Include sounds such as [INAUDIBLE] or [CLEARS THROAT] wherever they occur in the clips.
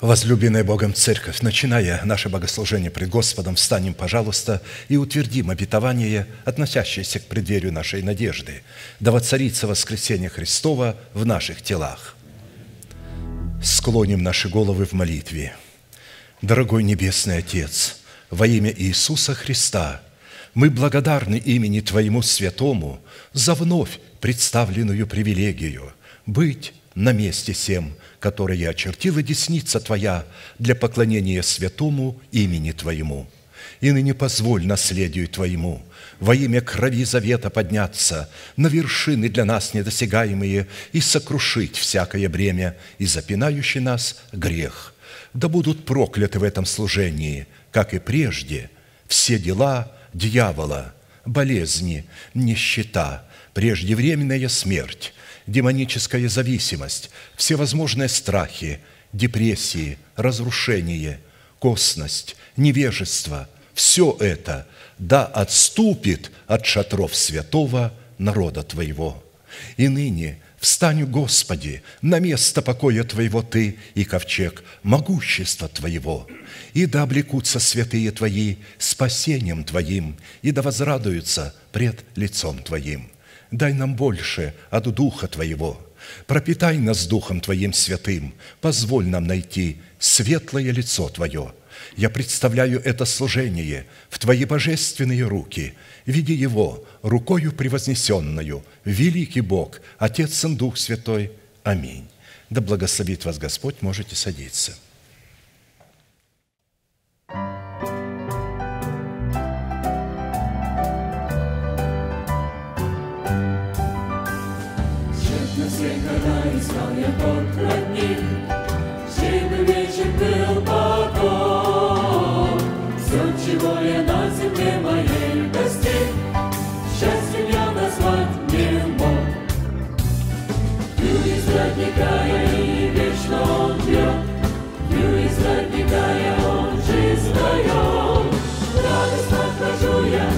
Возлюбленная Богом Церковь, начиная наше богослужение пред Господом, встанем, пожалуйста, и утвердим обетование, относящееся к преддверию нашей надежды, да воцарится воскресение Христова в наших телах. Склоним наши головы в молитве. Дорогой Небесный Отец, во имя Иисуса Христа, мы благодарны имени Твоему Святому за вновь представленную привилегию быть на месте всем, которое очертила десница Твоя для поклонения святому имени Твоему. И ныне позволь наследию Твоему во имя крови завета подняться на вершины для нас недосягаемые и сокрушить всякое бремя и запинающий нас грех. Да будут прокляты в этом служении, как и прежде, все дела дьявола, болезни, нищета, преждевременная смерть, демоническая зависимость, всевозможные страхи, депрессии, разрушение, косность, невежество – все это да отступит от шатров святого народа Твоего. И ныне встань, Господи, на место покоя Твоего Ты и ковчег могущества Твоего, и да облекутся святые Твои спасением Твоим, и да возрадуются пред лицом Твоим – дай нам больше от Духа Твоего. Пропитай нас Духом Твоим святым, позволь нам найти светлое лицо Твое. Я представляю это служение в Твои божественные руки. Веди его рукою превознесенную, великий Бог, Отец и Дух Святой. Аминь. Да благословит вас Господь, можете садиться. Пью из родника я и вечно он пью из родника я он жизнь дает. Радостно хожу я,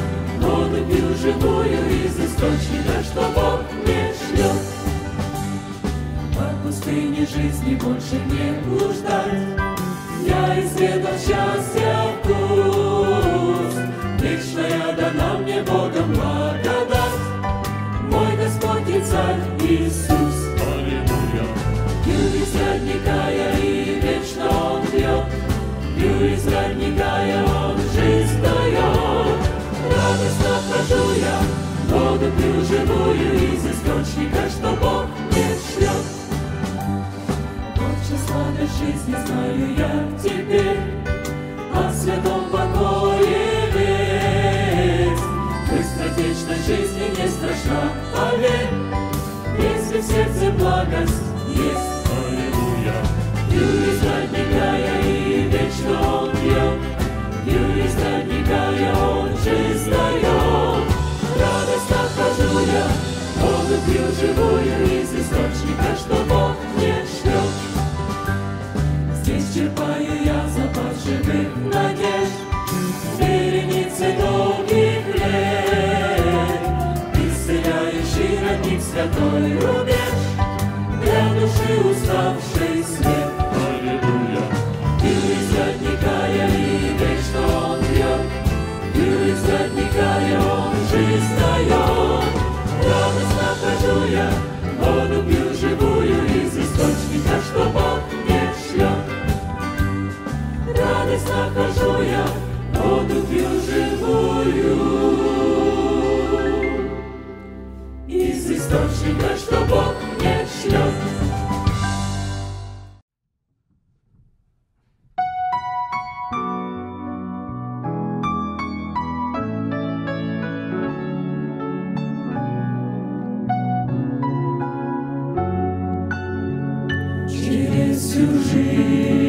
воду пью живую из источника, что Бог мне шлет пустыне жизни больше не блуждать. Я изведал счастья вкус, Вечная дана мне Богом благодать, Пью из родника я Он жизнь дает. Радостно хожу я, воду пью живую из источника, что Бог мне шлет сладость жизни знаю я теперь, О святом покое весть. Быстротечной жизни не страшна, поверь, Если в сердце благость есть. Аллилуйя! Пью из родника я святой рубеж, Для души уставшей Через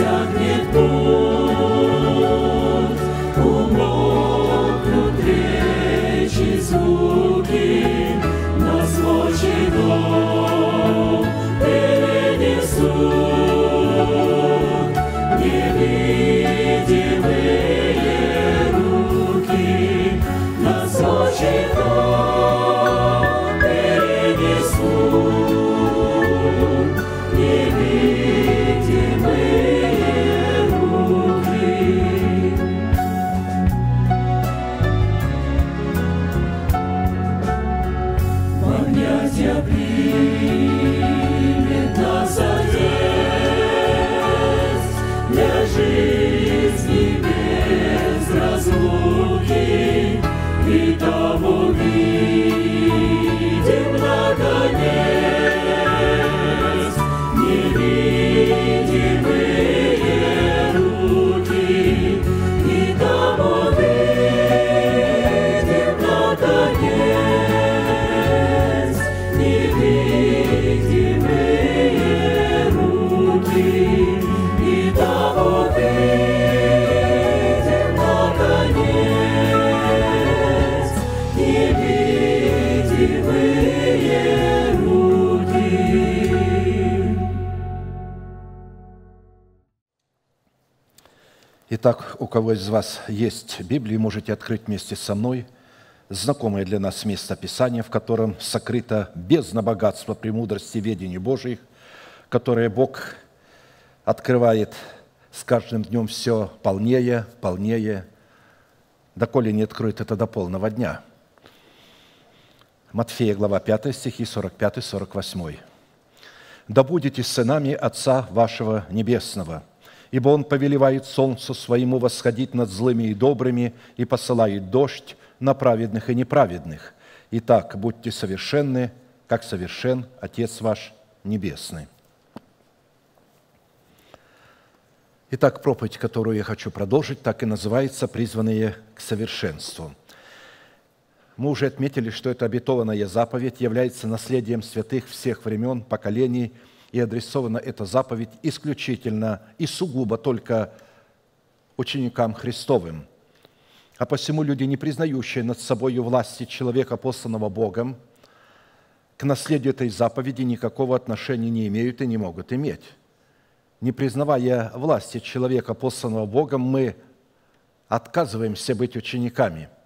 sun. Кого из вас есть Библия, можете открыть вместе со мной знакомое для нас место Писания, в котором сокрыто бездна богатства премудрости ведений Божьих, которое Бог открывает с каждым днем все полнее, полнее, доколе не откроет это до полного дня. Матфея, глава 5, стихи 45-48. «Да будете сынами Отца вашего Небесного, ибо Он повелевает солнцу своему восходить над злыми и добрыми и посылает дождь на праведных и неправедных. Итак, будьте совершенны, как совершен Отец ваш Небесный». Итак, проповедь, которую я хочу продолжить, так и называется «Призванные к совершенству». Мы уже отметили, что эта обетованная заповедь является наследием святых всех времен, поколений, и адресована эта заповедь исключительно и сугубо только ученикам Христовым. А посему люди, не признающие над собою власти человека, посланного Богом, к наследию этой заповеди никакого отношения не имеют и не могут иметь. Не признавая власти человека, посланного Богом, мы отказываемся быть учениками –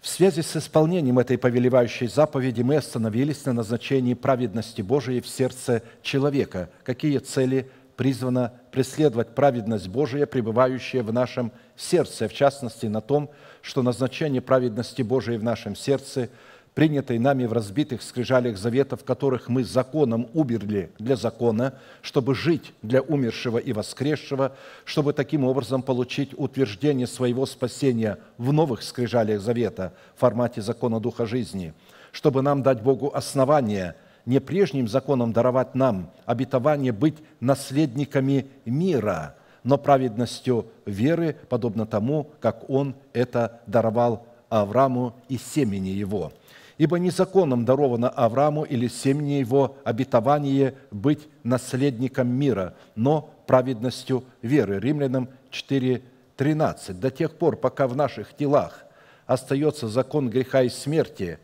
в связи с исполнением этой повелевающей заповеди мы остановились на назначении праведности Божией в сердце человека. Какие цели призвана преследовать праведность Божия, пребывающая в нашем сердце, в частности на том, что назначение праведности Божией в нашем сердце, принятой нами в разбитых скрижалях заветов, которых мы законом уберли для закона, чтобы жить для умершего и воскресшего, чтобы таким образом получить утверждение своего спасения в новых скрижалях завета в формате закона Духа жизни, чтобы нам дать Богу основание не прежним законом даровать нам обетование быть наследниками мира, но праведностью веры, подобно тому, как Он это даровал Аврааму и семени его. Ибо не законом даровано Аврааму или семени его обетование быть наследником мира, но праведностью веры. Римлянам 4:13. До тех пор, пока в наших телах остается закон греха и смерти,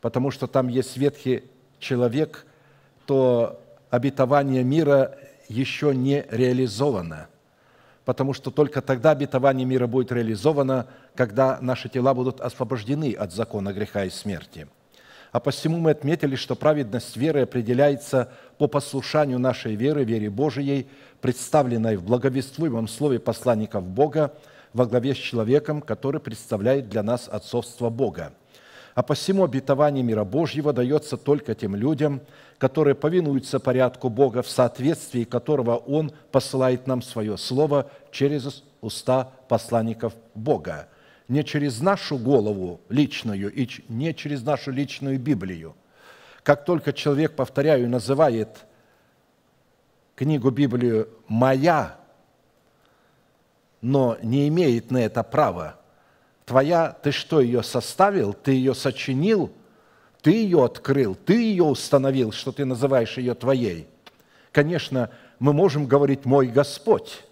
потому что там есть ветхий человек, то обетование мира еще не реализовано, потому что только тогда обетование мира будет реализовано, когда наши тела будут освобождены от закона греха и смерти. А посему мы отметили, что праведность веры определяется по послушанию нашей веры, вере Божией, представленной в благовествуемом слове посланников Бога во главе с человеком, который представляет для нас отцовство Бога – а посему обетование мира Божьего дается только тем людям, которые повинуются порядку Бога, в соответствии которого Он посылает нам свое Слово через уста посланников Бога. Не через нашу голову личную и не через нашу личную Библию. Как только человек, повторяю, называет книгу Библию «моя», но не имеет на это права, твоя, ты что, ее составил, ты ее сочинил, ты ее открыл, ты ее установил, что ты называешь ее твоей. Конечно, мы можем говорить «мой Господь»,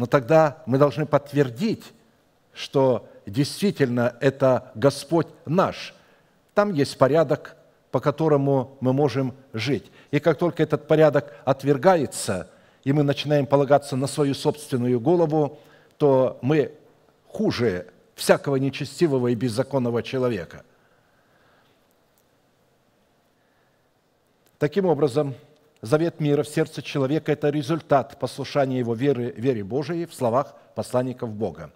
но тогда мы должны подтвердить, что действительно это Господь наш. Там есть порядок, по которому мы можем жить. И как только этот порядок отвергается, и мы начинаем полагаться на свою собственную голову, то мы хуже всякого нечестивого и беззаконного человека. Таким образом, завет мира в сердце человека – это результат послушания его веры, вере Божией в словах посланников Бога.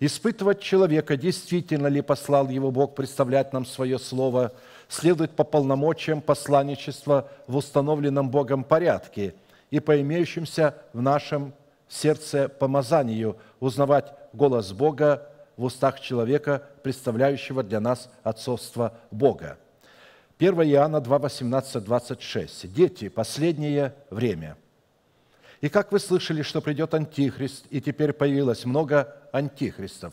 Испытывать человека, действительно ли послал его Бог представлять нам свое слово, следует по полномочиям посланничества в установленном Богом порядке и по имеющимся в нашем сердце помазанию узнавать голос Бога в устах человека, представляющего для нас отцовство Бога. 1 Иоанна 2, 18, 26. «Дети, последнее время. И как вы слышали, что придет Антихрист, и теперь появилось много антихристов,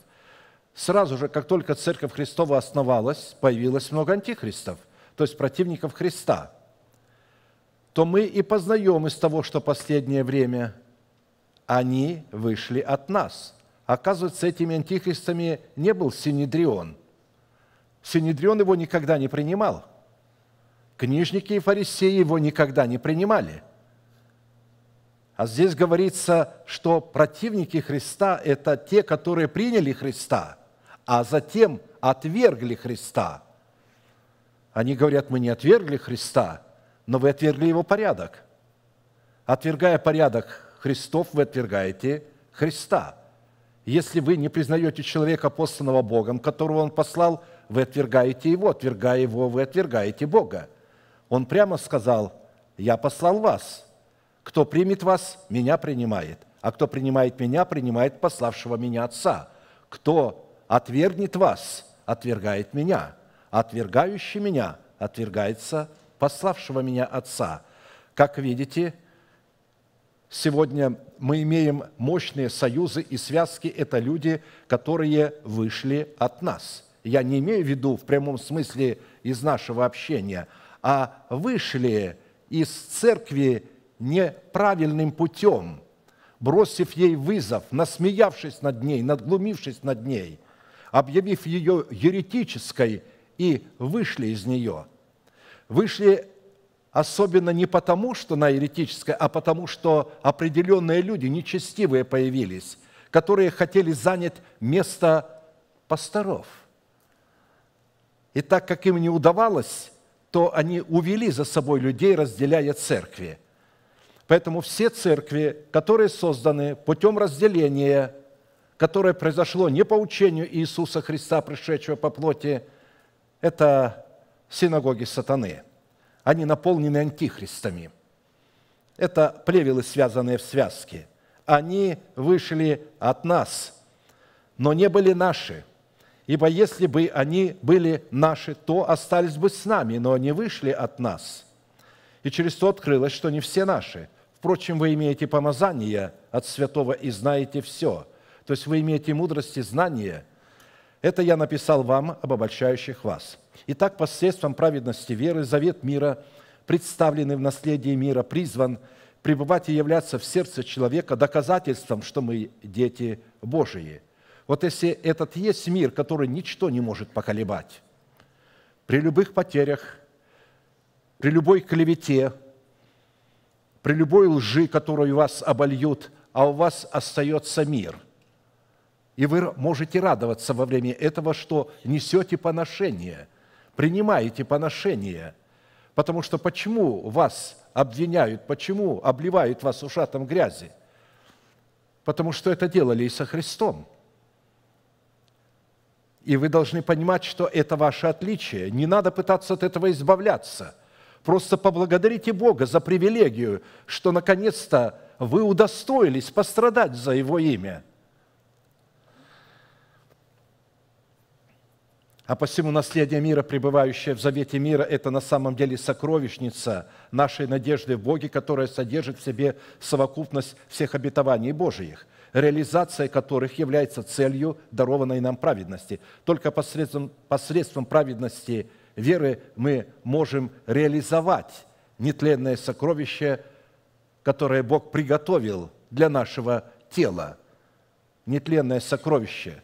сразу же, как только Церковь Христова основалась, появилось много антихристов, то есть противников Христа, то мы и познаем из того, что последнее время они вышли от нас – Оказывается, этими антихристами не был Синедрион. Синедрион его никогда не принимал. Книжники и фарисеи его никогда не принимали. А здесь говорится, что противники Христа – это те, которые приняли Христа, а затем отвергли Христа. Они говорят, мы не отвергли Христа, но вы отвергли его порядок. Отвергая порядок Христов, вы отвергаете Христа – если вы не признаете человека, посланного Богом, которого Он послал, вы отвергаете Его. Отвергая Его, вы отвергаете Бога. Он прямо сказал, «Я послал вас. Кто примет вас, меня принимает. А кто принимает меня, принимает пославшего меня Отца. Кто отвергнет вас, отвергает меня. Отвергающий меня отвергается пославшего меня Отца». Как видите, Сегодня мы имеем мощные союзы и связки. Это люди, которые вышли от нас. Я не имею в виду в прямом смысле из нашего общения, а вышли из церкви неправильным путем, бросив ей вызов, насмеявшись над ней, надглумившись над ней, объявив ее еретической и вышли из нее. Вышли особенно не потому, что она еретическая, а потому, что определенные люди, нечестивые появились, которые хотели занять место пасторов. И так как им не удавалось, то они увели за собой людей, разделяя церкви. Поэтому все церкви, которые созданы путем разделения, которое произошло не по учению Иисуса Христа, пришедшего по плоти, это синагоги сатаны – они наполнены антихристами. Это плевелы, связанные в связке. Они вышли от нас, но не были наши. Ибо если бы они были наши, то остались бы с нами, но они вышли от нас. И через то открылось, что не все наши. Впрочем, вы имеете помазание от святого и знаете все. То есть вы имеете мудрость и знание. Это я написал вам об обольщающих вас. Итак, посредством праведности веры завет мира, представленный в наследии мира, призван пребывать и являться в сердце человека доказательством, что мы дети Божии. Вот если этот есть мир, который ничто не может поколебать, при любых потерях, при любой клевете, при любой лжи, которую вас обольют, а у вас остается мир. И вы можете радоваться во время этого, что несете поношение, принимаете поношение. Потому что почему вас обвиняют, почему обливают вас ушатом грязи? Потому что это делали и со Христом. И вы должны понимать, что это ваше отличие. Не надо пытаться от этого избавляться. Просто поблагодарите Бога за привилегию, что наконец-то вы удостоились пострадать за Его имя. А посему наследие мира, пребывающее в завете мира, это на самом деле сокровищница нашей надежды в Боге, которая содержит в себе совокупность всех обетований Божиих, реализация которых является целью дарованной нам праведности. Только посредством, посредством праведности веры мы можем реализовать нетленное сокровище которое Бог приготовил для нашего тела. Нетленное сокровище.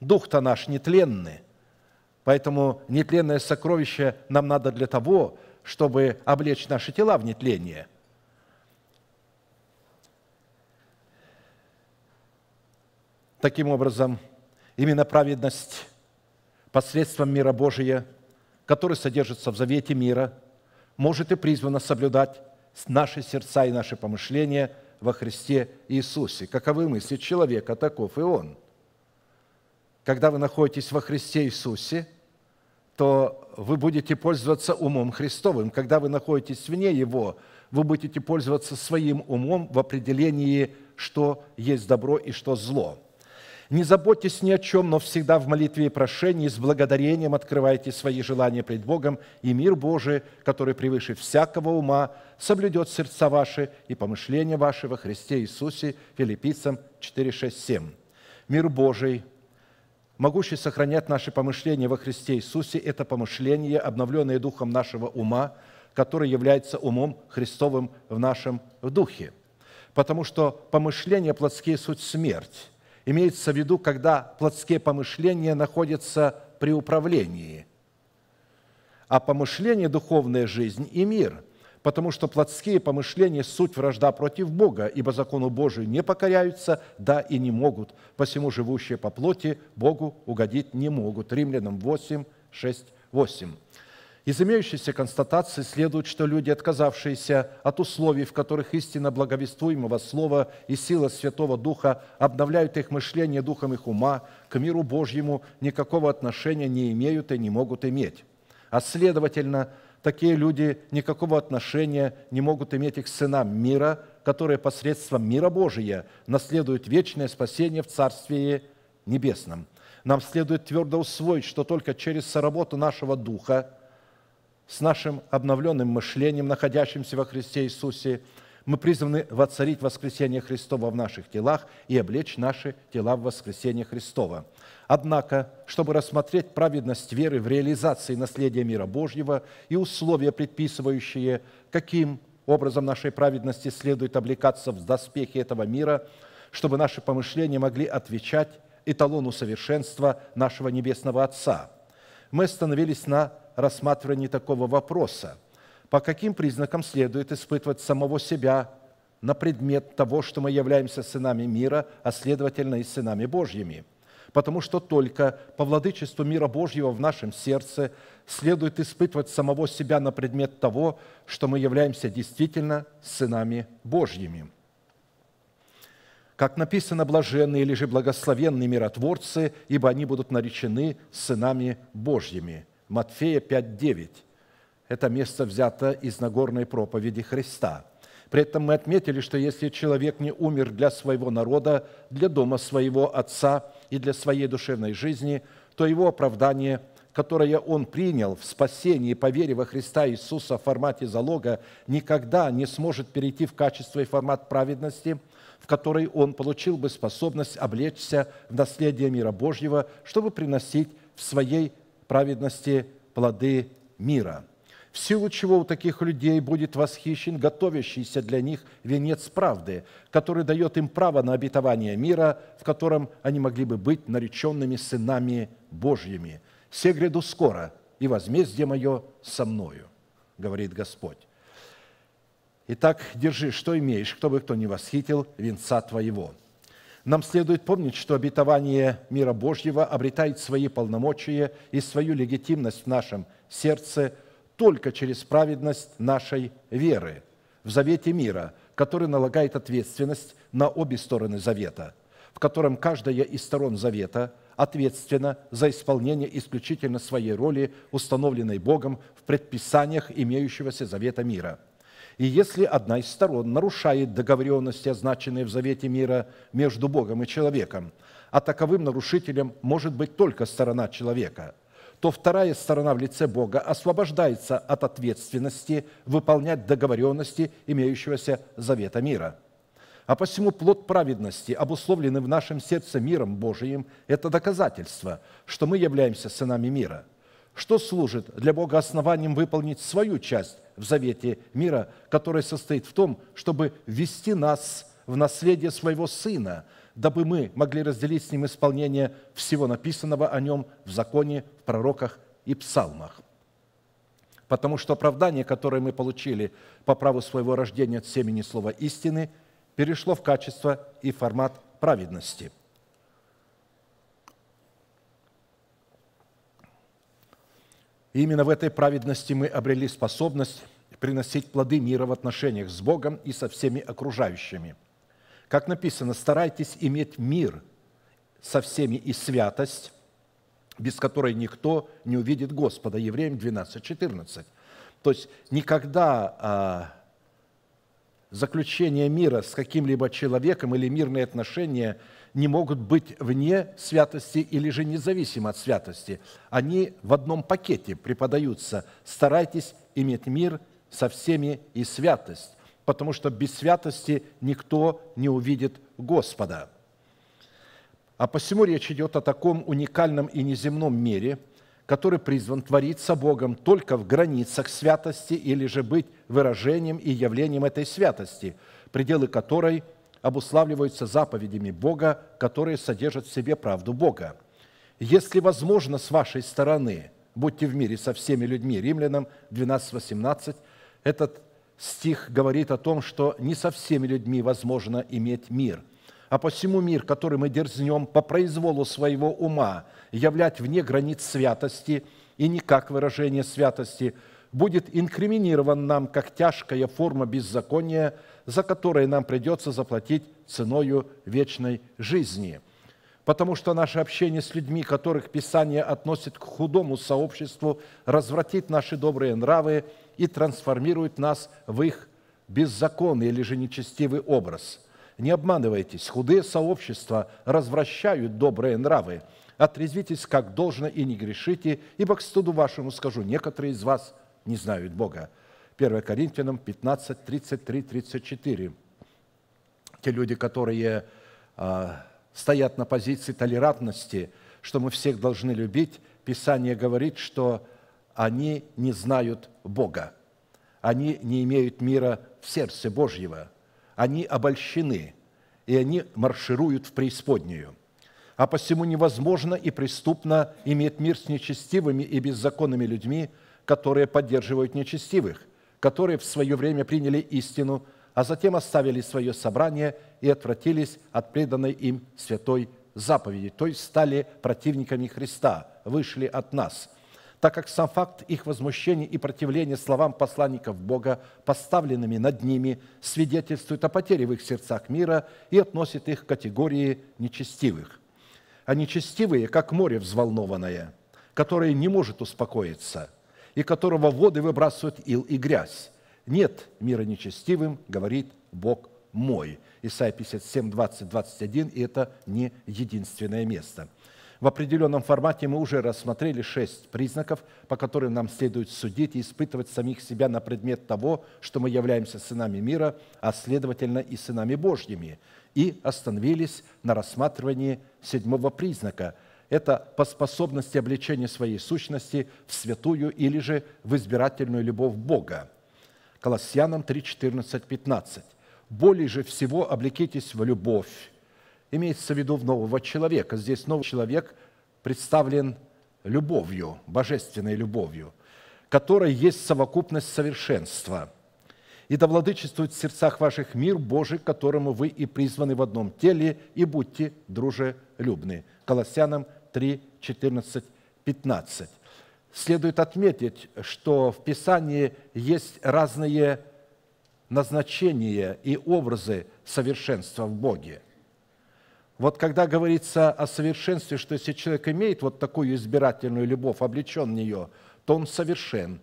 Дух-то наш нетленный, поэтому нетленное сокровище нам надо для того, чтобы облечь наши тела в нетление. Таким образом, именно праведность посредством мира Божия, который содержится в завете мира, может и призвана соблюдать наши сердца и наши помышления во Христе Иисусе. Каковы мысли человека, таков и он. Когда вы находитесь во Христе Иисусе, то вы будете пользоваться умом Христовым. Когда вы находитесь вне Его, вы будете пользоваться своим умом в определении, что есть добро и что зло – не заботьтесь ни о чем, но всегда в молитве и прошении с благодарением открывайте свои желания пред Богом, и мир Божий, который превыше всякого ума, соблюдет сердца ваши и помышления ваши во Христе Иисусе». Филиппийцам 4, 6, 7. Мир Божий, могущий сохранять наши помышления во Христе Иисусе, это помышление, обновленное духом нашего ума, который является умом Христовым в нашем духе. Потому что помышления плотские – суть смерть, имеется в виду, когда плотские помышления находятся при управлении, а помышление – духовная жизнь и мир, потому что плотские помышления – суть вражда против Бога, ибо закону Божию не покоряются, да и не могут, посему живущие по плоти Богу угодить не могут. Римлянам 8, 6, 8. Из имеющейся констатации следует, что люди, отказавшиеся от условий, в которых истинно благовествуемого слова и сила Святого Духа обновляют их мышление духом их ума, к миру Божьему никакого отношения не имеют и не могут иметь. А следовательно, такие люди никакого отношения не могут иметь к сынам мира, которые посредством мира Божия наследуют вечное спасение в Царстве Небесном. Нам следует твердо усвоить, что только через соработу нашего Духа – с нашим обновленным мышлением, находящимся во Христе Иисусе, мы призваны воцарить воскресение Христова в наших телах и облечь наши тела в воскресение Христова. Однако, чтобы рассмотреть праведность веры в реализации наследия мира Божьего и условия, предписывающие, каким образом нашей праведности следует облекаться в доспехи этого мира, чтобы наши помышления могли отвечать эталону совершенства нашего Небесного Отца. Мы остановились на рассматривании такого вопроса. По каким признакам следует испытывать самого себя на предмет того, что мы являемся сынами мира, а следовательно и сынами Божьими? Потому что только по владычеству мира Божьего в нашем сердце следует испытывать самого себя на предмет того, что мы являемся действительно сынами Божьими. Как написано, блаженные или же благословенные миротворцы, ибо они будут наречены сынами Божьими. Матфея 5.9. Это место взято из Нагорной проповеди Христа. При этом мы отметили, что если человек не умер для своего народа, для дома своего отца и для своей душевной жизни, то его оправдание, которое он принял в спасении по вере во Христа Иисуса в формате залога, никогда не сможет перейти в качество и формат праведности, в который он получил бы способность облечься в наследие мира Божьего, чтобы приносить в своей праведности плоды мира. в силу чего у таких людей будет восхищен готовящийся для них венец правды, который дает им право на обетование мира, в котором они могли бы быть нареченными сынами Божьими. «Се гряду скоро, и возмездие мое со мною», говорит Господь. Итак, держи, что имеешь, кто бы кто не восхитил венца твоего. Нам следует помнить, что обетование мира Божьего обретает свои полномочия и свою легитимность в нашем сердце – только через праведность нашей веры в завете мира, который налагает ответственность на обе стороны завета, в котором каждая из сторон завета ответственна за исполнение исключительно своей роли, установленной Богом в предписаниях имеющегося завета мира. И если одна из сторон нарушает договоренности, означенные в завете мира между Богом и человеком, а таковым нарушителем может быть только сторона человека – то вторая сторона в лице Бога освобождается от ответственности выполнять договоренности имеющегося завета мира. А посему плод праведности, обусловленный в нашем сердце миром Божиим, это доказательство, что мы являемся сынами мира. Что служит для Бога основанием выполнить свою часть в завете мира, которая состоит в том, чтобы ввести нас в наследие своего Сына – дабы мы могли разделить с Ним исполнение всего написанного о Нем в законе, в пророках и псалмах. Потому что оправдание, которое мы получили по праву своего рождения от семени слова истины, перешло в качество и формат праведности. И именно в этой праведности мы обрели способность приносить плоды мира в отношениях с Богом и со всеми окружающими – как написано, старайтесь иметь мир со всеми и святость, без которой никто не увидит Господа. Евреям 12, 14. То есть никогда а, заключение мира с каким-либо человеком или мирные отношения не могут быть вне святости или же независимо от святости. Они в одном пакете преподаются. Старайтесь иметь мир со всеми и святость потому что без святости никто не увидит Господа. А посему речь идет о таком уникальном и неземном мире, который призван твориться Богом только в границах святости или же быть выражением и явлением этой святости, пределы которой обуславливаются заповедями Бога, которые содержат в себе правду Бога. Если возможно с вашей стороны, будьте в мире со всеми людьми, Римлянам 12.18, этот стих говорит о том, что не со всеми людьми возможно иметь мир. А посему мир, который мы дерзнем по произволу своего ума являть вне границ святости и не как выражение святости, будет инкриминирован нам как тяжкая форма беззакония, за которое нам придется заплатить ценою вечной жизни – потому что наше общение с людьми, которых Писание относит к худому сообществу, развратит наши добрые нравы и трансформирует нас в их беззаконный или же нечестивый образ. Не обманывайтесь, худые сообщества развращают добрые нравы. Отрезвитесь, как должно, и не грешите, ибо к студу вашему скажу, некоторые из вас не знают Бога. 1 Коринфянам 15, 33, 34. Те люди, которые а, стоят на позиции толерантности, что мы всех должны любить, Писание говорит, что они не знают Бога. Они не имеют мира в сердце Божьего. Они обольщены, и они маршируют в преисподнюю. А посему невозможно и преступно иметь мир с нечестивыми и беззаконными людьми, которые поддерживают нечестивых, которые в свое время приняли истину, а затем оставили свое собрание и отвратились от преданной им святой заповеди, то есть стали противниками Христа, вышли от нас – так как сам факт их возмущения и противления словам посланников Бога, поставленными над ними, свидетельствует о потере в их сердцах мира и относит их к категории нечестивых. А нечестивые, как море взволнованное, которое не может успокоиться, и которого воды выбрасывают ил и грязь. Нет мира нечестивым, говорит Бог мой. Исайя 57, 20, 21, и это не единственное место – в определенном формате мы уже рассмотрели шесть признаков, по которым нам следует судить и испытывать самих себя на предмет того, что мы являемся сынами мира, а следовательно и сынами Божьими, и остановились на рассматривании седьмого признака. Это по способности обличения своей сущности в святую или же в избирательную любовь Бога. Колоссянам 3, 14, 15. «Более же всего облекитесь в любовь». Имеется в виду в нового человека. Здесь новый человек представлен любовью, божественной любовью, которая есть совокупность совершенства. И да владычествует в сердцах ваших мир Божий, которому вы и призваны в одном теле, и будьте дружелюбны. Колоссянам 3, 14, 15. Следует отметить, что в Писании есть разные назначения и образы совершенства в Боге – вот когда говорится о совершенстве, что если человек имеет вот такую избирательную любовь, облечен в нее, то он совершен.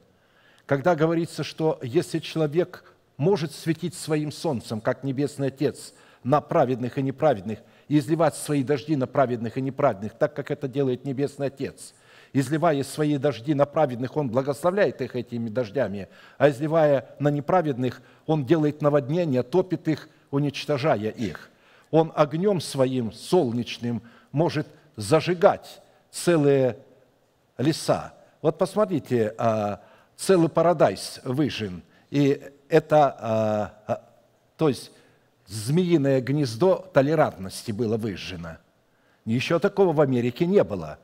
Когда говорится, что если человек может светить своим солнцем, как Небесный Отец, на праведных и неправедных, изливать свои дожди на праведных и неправедных, так как это делает Небесный Отец. Изливая свои дожди на праведных, Он благословляет их этими дождями, а изливая на неправедных, Он делает наводнение, топит их, уничтожая их – он огнем своим солнечным может зажигать целые леса. Вот посмотрите, а, целый парадайз выжжен, и это, а, а, то есть змеиное гнездо толерантности было выжжено. Еще такого в Америке не было.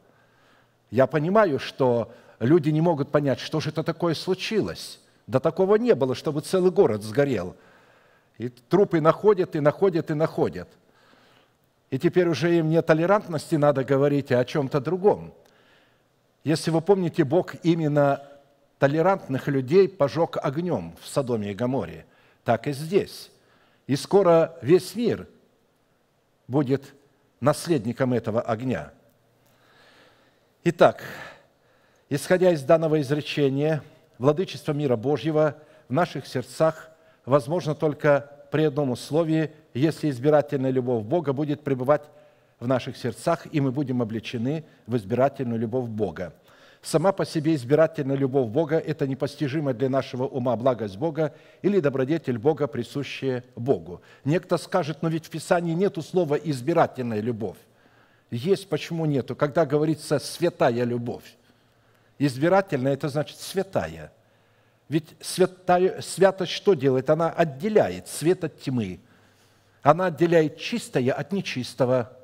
Я понимаю, что люди не могут понять, что же это такое случилось. Да такого не было, чтобы целый город сгорел – и трупы находят, и находят, и находят. И теперь уже им не о толерантности надо говорить, а о чем-то другом. Если вы помните, Бог именно толерантных людей пожег огнем в Содоме и Гаморе, так и здесь. И скоро весь мир будет наследником этого огня. Итак, исходя из данного изречения, владычество мира Божьего в наших сердцах возможно только при одном условии, если избирательная любовь Бога будет пребывать в наших сердцах, и мы будем облечены в избирательную любовь Бога. Сама по себе избирательная любовь Бога – это непостижимая для нашего ума благость Бога или добродетель Бога, присущая Богу. Некто скажет, но ведь в Писании нету слова «избирательная любовь». Есть, почему нету? Когда говорится «святая любовь». Избирательная – это значит святая – ведь святая, святость что делает? Она отделяет свет от тьмы. Она отделяет чистое от нечистого.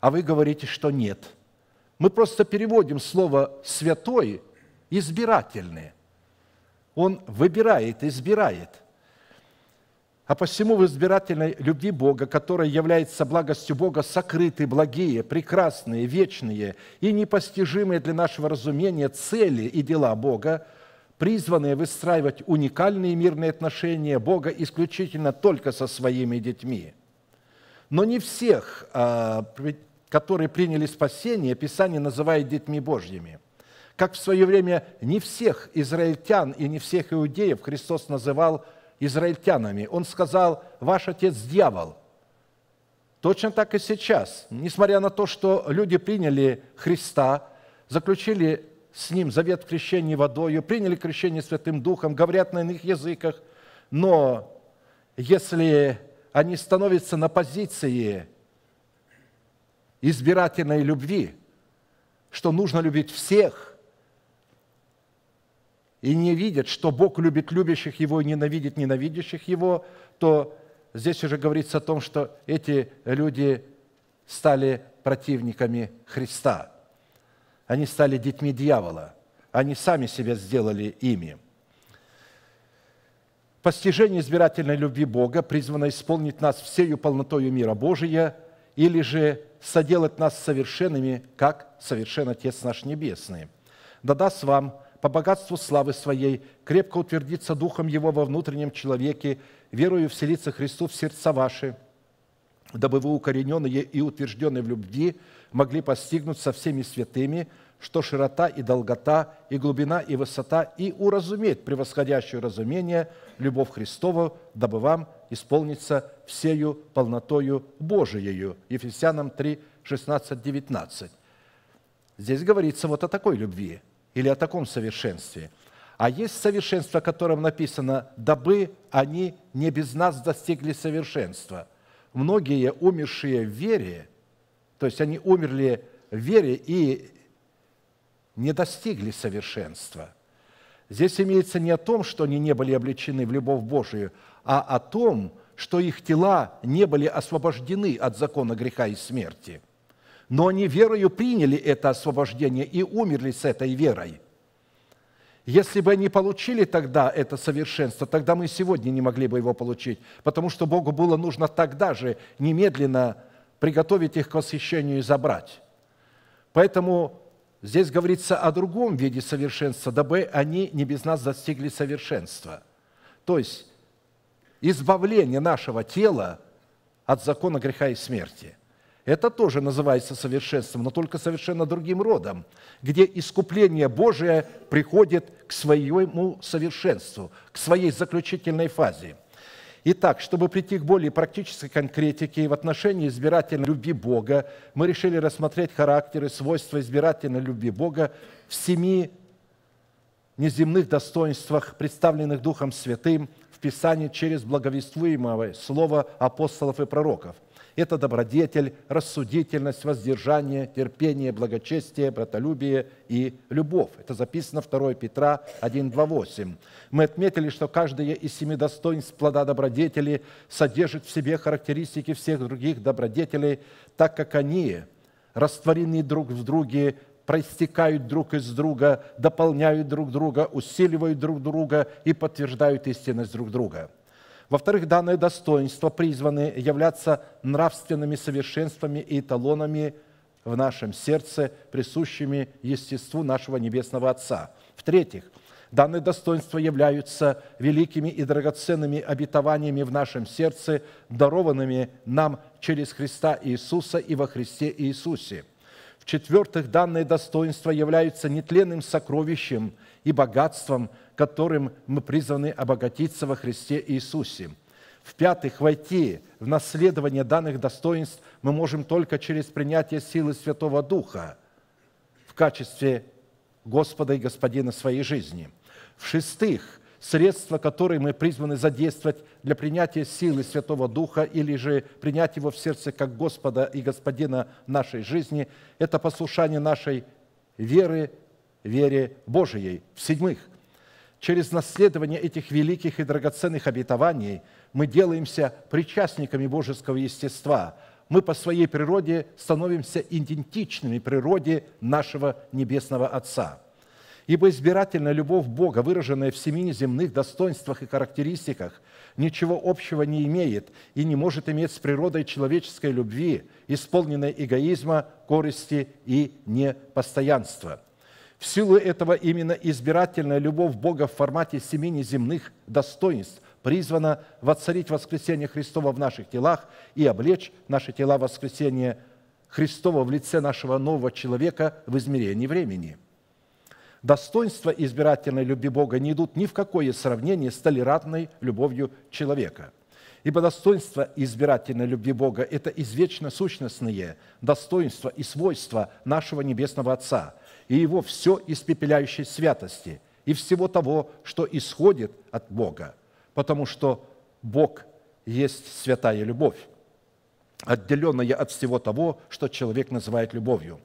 А вы говорите, что нет. Мы просто переводим слово «святой» избирательное. Он выбирает, избирает. А посему в избирательной любви Бога, которая является благостью Бога, сокрыты, благие, прекрасные, вечные и непостижимые для нашего разумения цели и дела Бога – призванные выстраивать уникальные мирные отношения Бога исключительно только со своими детьми. Но не всех, а, которые приняли спасение, Писание называет детьми Божьими. Как в свое время не всех израильтян и не всех иудеев Христос называл израильтянами. Он сказал, ваш отец – дьявол. Точно так и сейчас. Несмотря на то, что люди приняли Христа, заключили с Ним завет в крещении водою, приняли крещение Святым Духом, говорят на иных языках, но если они становятся на позиции избирательной любви, что нужно любить всех, и не видят, что Бог любит любящих Его и ненавидит ненавидящих Его, то здесь уже говорится о том, что эти люди стали противниками Христа – они стали детьми дьявола. Они сами себя сделали ими. Постижение избирательной любви Бога призвано исполнить нас всею полнотою мира Божия или же соделать нас совершенными, как совершен Отец наш Небесный. Да даст вам по богатству славы Своей крепко утвердиться Духом Его во внутреннем человеке, верою вселиться Христу в сердца ваши, дабы вы, укорененные и утвержденные в любви, могли постигнуть со всеми святыми, что широта и долгота, и глубина, и высота, и уразуметь превосходящее разумение любовь Христову, дабы вам исполниться всею полнотою Божиею. Ефесянам 3, 16, 19. Здесь говорится вот о такой любви или о таком совершенстве. А есть совершенство, о котором написано, дабы они не без нас достигли совершенства. Многие умершие в вере, то есть они умерли в вере и не достигли совершенства. Здесь имеется не о том, что они не были облечены в любовь Божию, а о том, что их тела не были освобождены от закона греха и смерти. Но они верою приняли это освобождение и умерли с этой верой. Если бы они получили тогда это совершенство, тогда мы сегодня не могли бы его получить, потому что Богу было нужно тогда же немедленно приготовить их к восхищению и забрать. Поэтому здесь говорится о другом виде совершенства, дабы они не без нас достигли совершенства. То есть избавление нашего тела от закона греха и смерти. Это тоже называется совершенством, но только совершенно другим родом, где искупление Божие приходит к своему совершенству, к своей заключительной фазе. Итак, чтобы прийти к более практической конкретике в отношении избирательной любви Бога, мы решили рассмотреть характеры, свойства избирательной любви Бога в семи неземных достоинствах, представленных Духом Святым в Писании через благовествуемое слово апостолов и пророков – это добродетель, рассудительность, воздержание, терпение, благочестие, братолюбие и любовь. Это записано 2 Петра 1, 2, 8. Мы отметили, что каждое из семи достоинств плода добродетели содержит в себе характеристики всех других добродетелей, так как они растворены друг в друге, проистекают друг из друга, дополняют друг друга, усиливают друг друга и подтверждают истинность друг друга – во-вторых, данное достоинство призваны являться нравственными совершенствами и эталонами в нашем сердце, присущими естеству нашего Небесного Отца. В-третьих, данные достоинства являются великими и драгоценными обетованиями в нашем сердце, дарованными нам через Христа Иисуса и во Христе Иисусе. В-четвертых, данные достоинства являются нетленным сокровищем и богатством, которым мы призваны обогатиться во Христе Иисусе. В-пятых, войти в наследование данных достоинств мы можем только через принятие силы Святого Духа в качестве Господа и Господина своей жизни. В-шестых, средства, которые мы призваны задействовать для принятия силы Святого Духа или же принять Его в сердце как Господа и Господина нашей жизни, это послушание нашей веры, вере Божией. В-седьмых, через наследование этих великих и драгоценных обетований мы делаемся причастниками божеского естества. Мы по своей природе становимся идентичными природе нашего Небесного Отца. Ибо избирательная любовь Бога, выраженная в семи земных достоинствах и характеристиках, ничего общего не имеет и не может иметь с природой человеческой любви, исполненной эгоизма, корысти и непостоянства – в силу этого именно избирательная любовь Бога в формате семи неземных достоинств призвана воцарить воскресение Христова в наших телах и облечь наши тела в воскресение Христова в лице нашего нового человека в измерении времени. Достоинства избирательной любви Бога не идут ни в какое сравнение с толерантной любовью человека – Ибо достоинство избирательной любви Бога – это извечно сущностные достоинства и свойства нашего Небесного Отца – и его все испепеляющей святости и всего того, что исходит от Бога, потому что Бог есть святая любовь, отделенная от всего того, что человек называет любовью.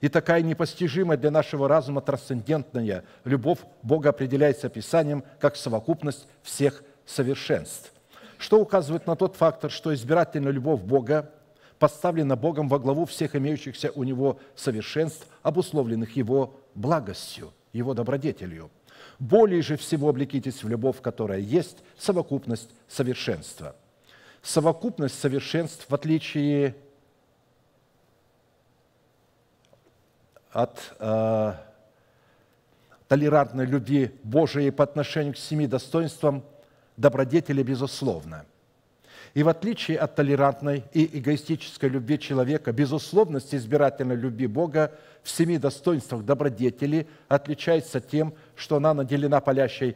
И такая непостижимая для нашего разума трансцендентная любовь Бога определяется Писанием как совокупность всех совершенств. Что указывает на тот фактор, что избирательная любовь Бога поставлена Богом во главу всех имеющихся у Него совершенств, обусловленных Его благостью, Его добродетелью. Более же всего облекитесь в любовь, которая есть совокупность совершенства. Совокупность совершенств, в отличие от э, толерантной любви Божией по отношению к семи достоинствам, добродетели безусловно – и в отличие от толерантной и эгоистической любви человека, безусловность избирательной любви Бога в семи достоинствах добродетели отличается тем, что она наделена палящей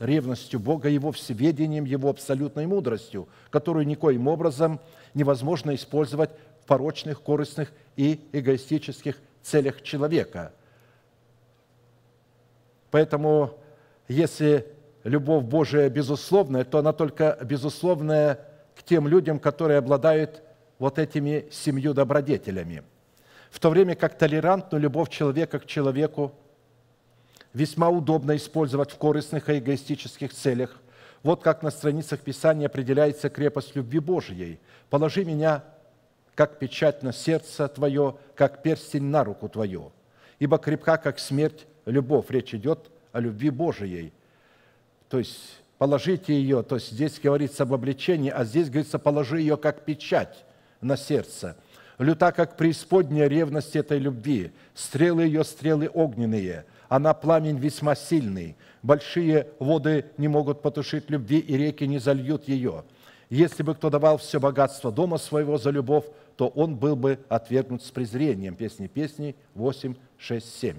ревностью Бога, Его всеведением, Его абсолютной мудростью, которую никоим образом невозможно использовать в порочных, корыстных и эгоистических целях человека. Поэтому, если любовь Божия безусловная, то она только безусловная к тем людям, которые обладают вот этими семью добродетелями. в то время как толерантную любовь человека к человеку весьма удобно использовать в корыстных и эгоистических целях. Вот как на страницах Писания определяется крепость любви Божией. «Положи меня, как печать на сердце твое, как перстень на руку твою, ибо крепка, как смерть, любовь». Речь идет о любви Божией. То есть положите ее, то есть здесь говорится об обличении, а здесь говорится, положи ее как печать на сердце. Люта, как преисподняя ревность этой любви, стрелы ее стрелы огненные, она пламень весьма сильный, большие воды не могут потушить любви, и реки не зальют ее. Если бы кто давал все богатство дома своего за любовь, то он был бы отвергнут с презрением. Песни песней 8, 6, 7.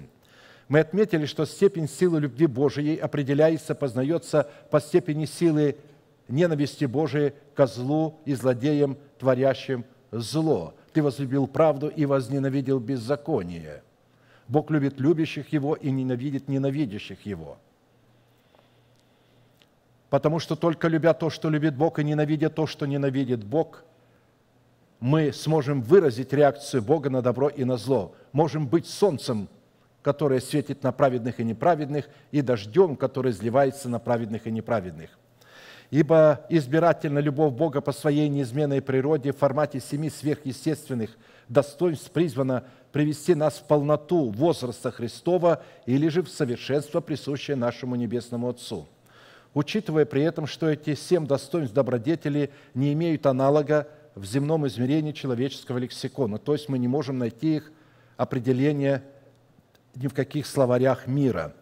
Мы отметили, что степень силы любви Божией определяется, познается по степени силы ненависти Божией ко злу и злодеям, творящим зло. Ты возлюбил правду и возненавидел беззаконие. Бог любит любящих Его и ненавидит ненавидящих Его. Потому что только любя то, что любит Бог, и ненавидя то, что ненавидит Бог, мы сможем выразить реакцию Бога на добро и на зло. Можем быть солнцем которое светит на праведных и неправедных, и дождем, который изливается на праведных и неправедных. Ибо избирательна любовь Бога по своей неизменной природе в формате семи сверхъестественных достоинств призвана привести нас в полноту возраста Христова или же в совершенство, присущее нашему Небесному Отцу. Учитывая при этом, что эти семь достоинств добродетели не имеют аналога в земном измерении человеческого лексикона, то есть мы не можем найти их определение ни в каких словарях мира.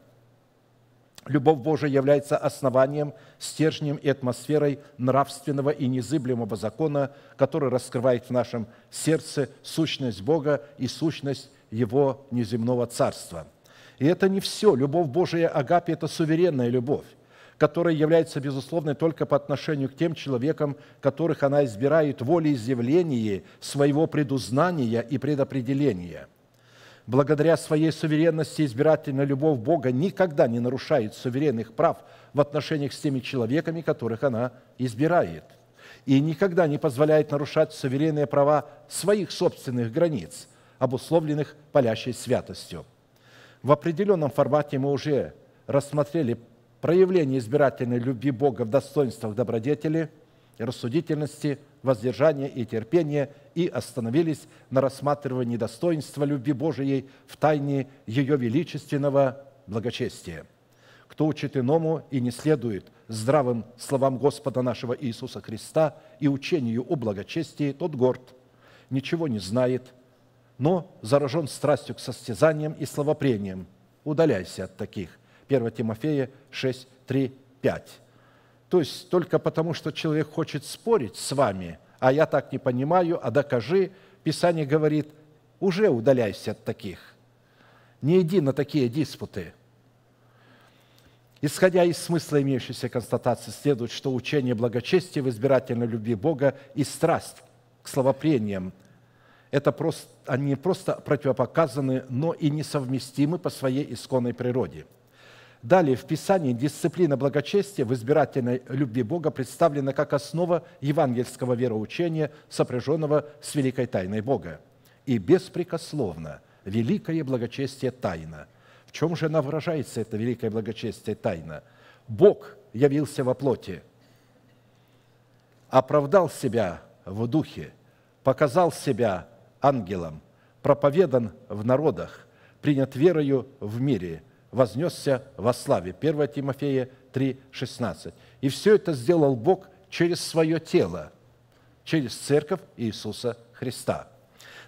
Любовь Божия является основанием, стержнем и атмосферой нравственного и незыблемого закона, который раскрывает в нашем сердце сущность Бога и сущность Его неземного Царства. И это не все. Любовь Божия Агапи – это суверенная любовь, которая является безусловной только по отношению к тем человекам, которых она избирает волеизъявление своего предузнания и предопределения – благодаря своей суверенности избирательная любовь Бога никогда не нарушает суверенных прав в отношениях с теми человеками, которых она избирает, и никогда не позволяет нарушать суверенные права своих собственных границ, обусловленных палящей святостью. В определенном формате мы уже рассмотрели проявление избирательной любви Бога в достоинствах добродетели, рассудительности – воздержание и терпение и остановились на рассматривании достоинства любви Божией в тайне ее величественного благочестия. Кто учит иному и не следует здравым словам Господа нашего Иисуса Христа и учению о благочестии, тот горд, ничего не знает, но заражен страстью к состязаниям и словопрениям. Удаляйся от таких. 1 Тимофея 6, 3, 5. То есть только потому, что человек хочет спорить с вами, а я так не понимаю, а докажи, Писание говорит, уже удаляйся от таких. Не иди на такие диспуты. Исходя из смысла имеющейся констатации, следует, что учение благочестия в избирательной любви Бога и страсть к словопрениям – это просто, они просто противопоказаны, но и несовместимы по своей исконной природе – Далее в Писании дисциплина благочестия в избирательной любви Бога представлена как основа евангельского вероучения, сопряженного с великой тайной Бога. И беспрекословно великое благочестие тайна. В чем же она выражается, это великое благочестие тайна? Бог явился во плоти, оправдал себя в духе, показал себя ангелом, проповедан в народах, принят верою в мире – вознесся во славе. 1 Тимофея 3, 16. И все это сделал Бог через свое тело, через церковь Иисуса Христа.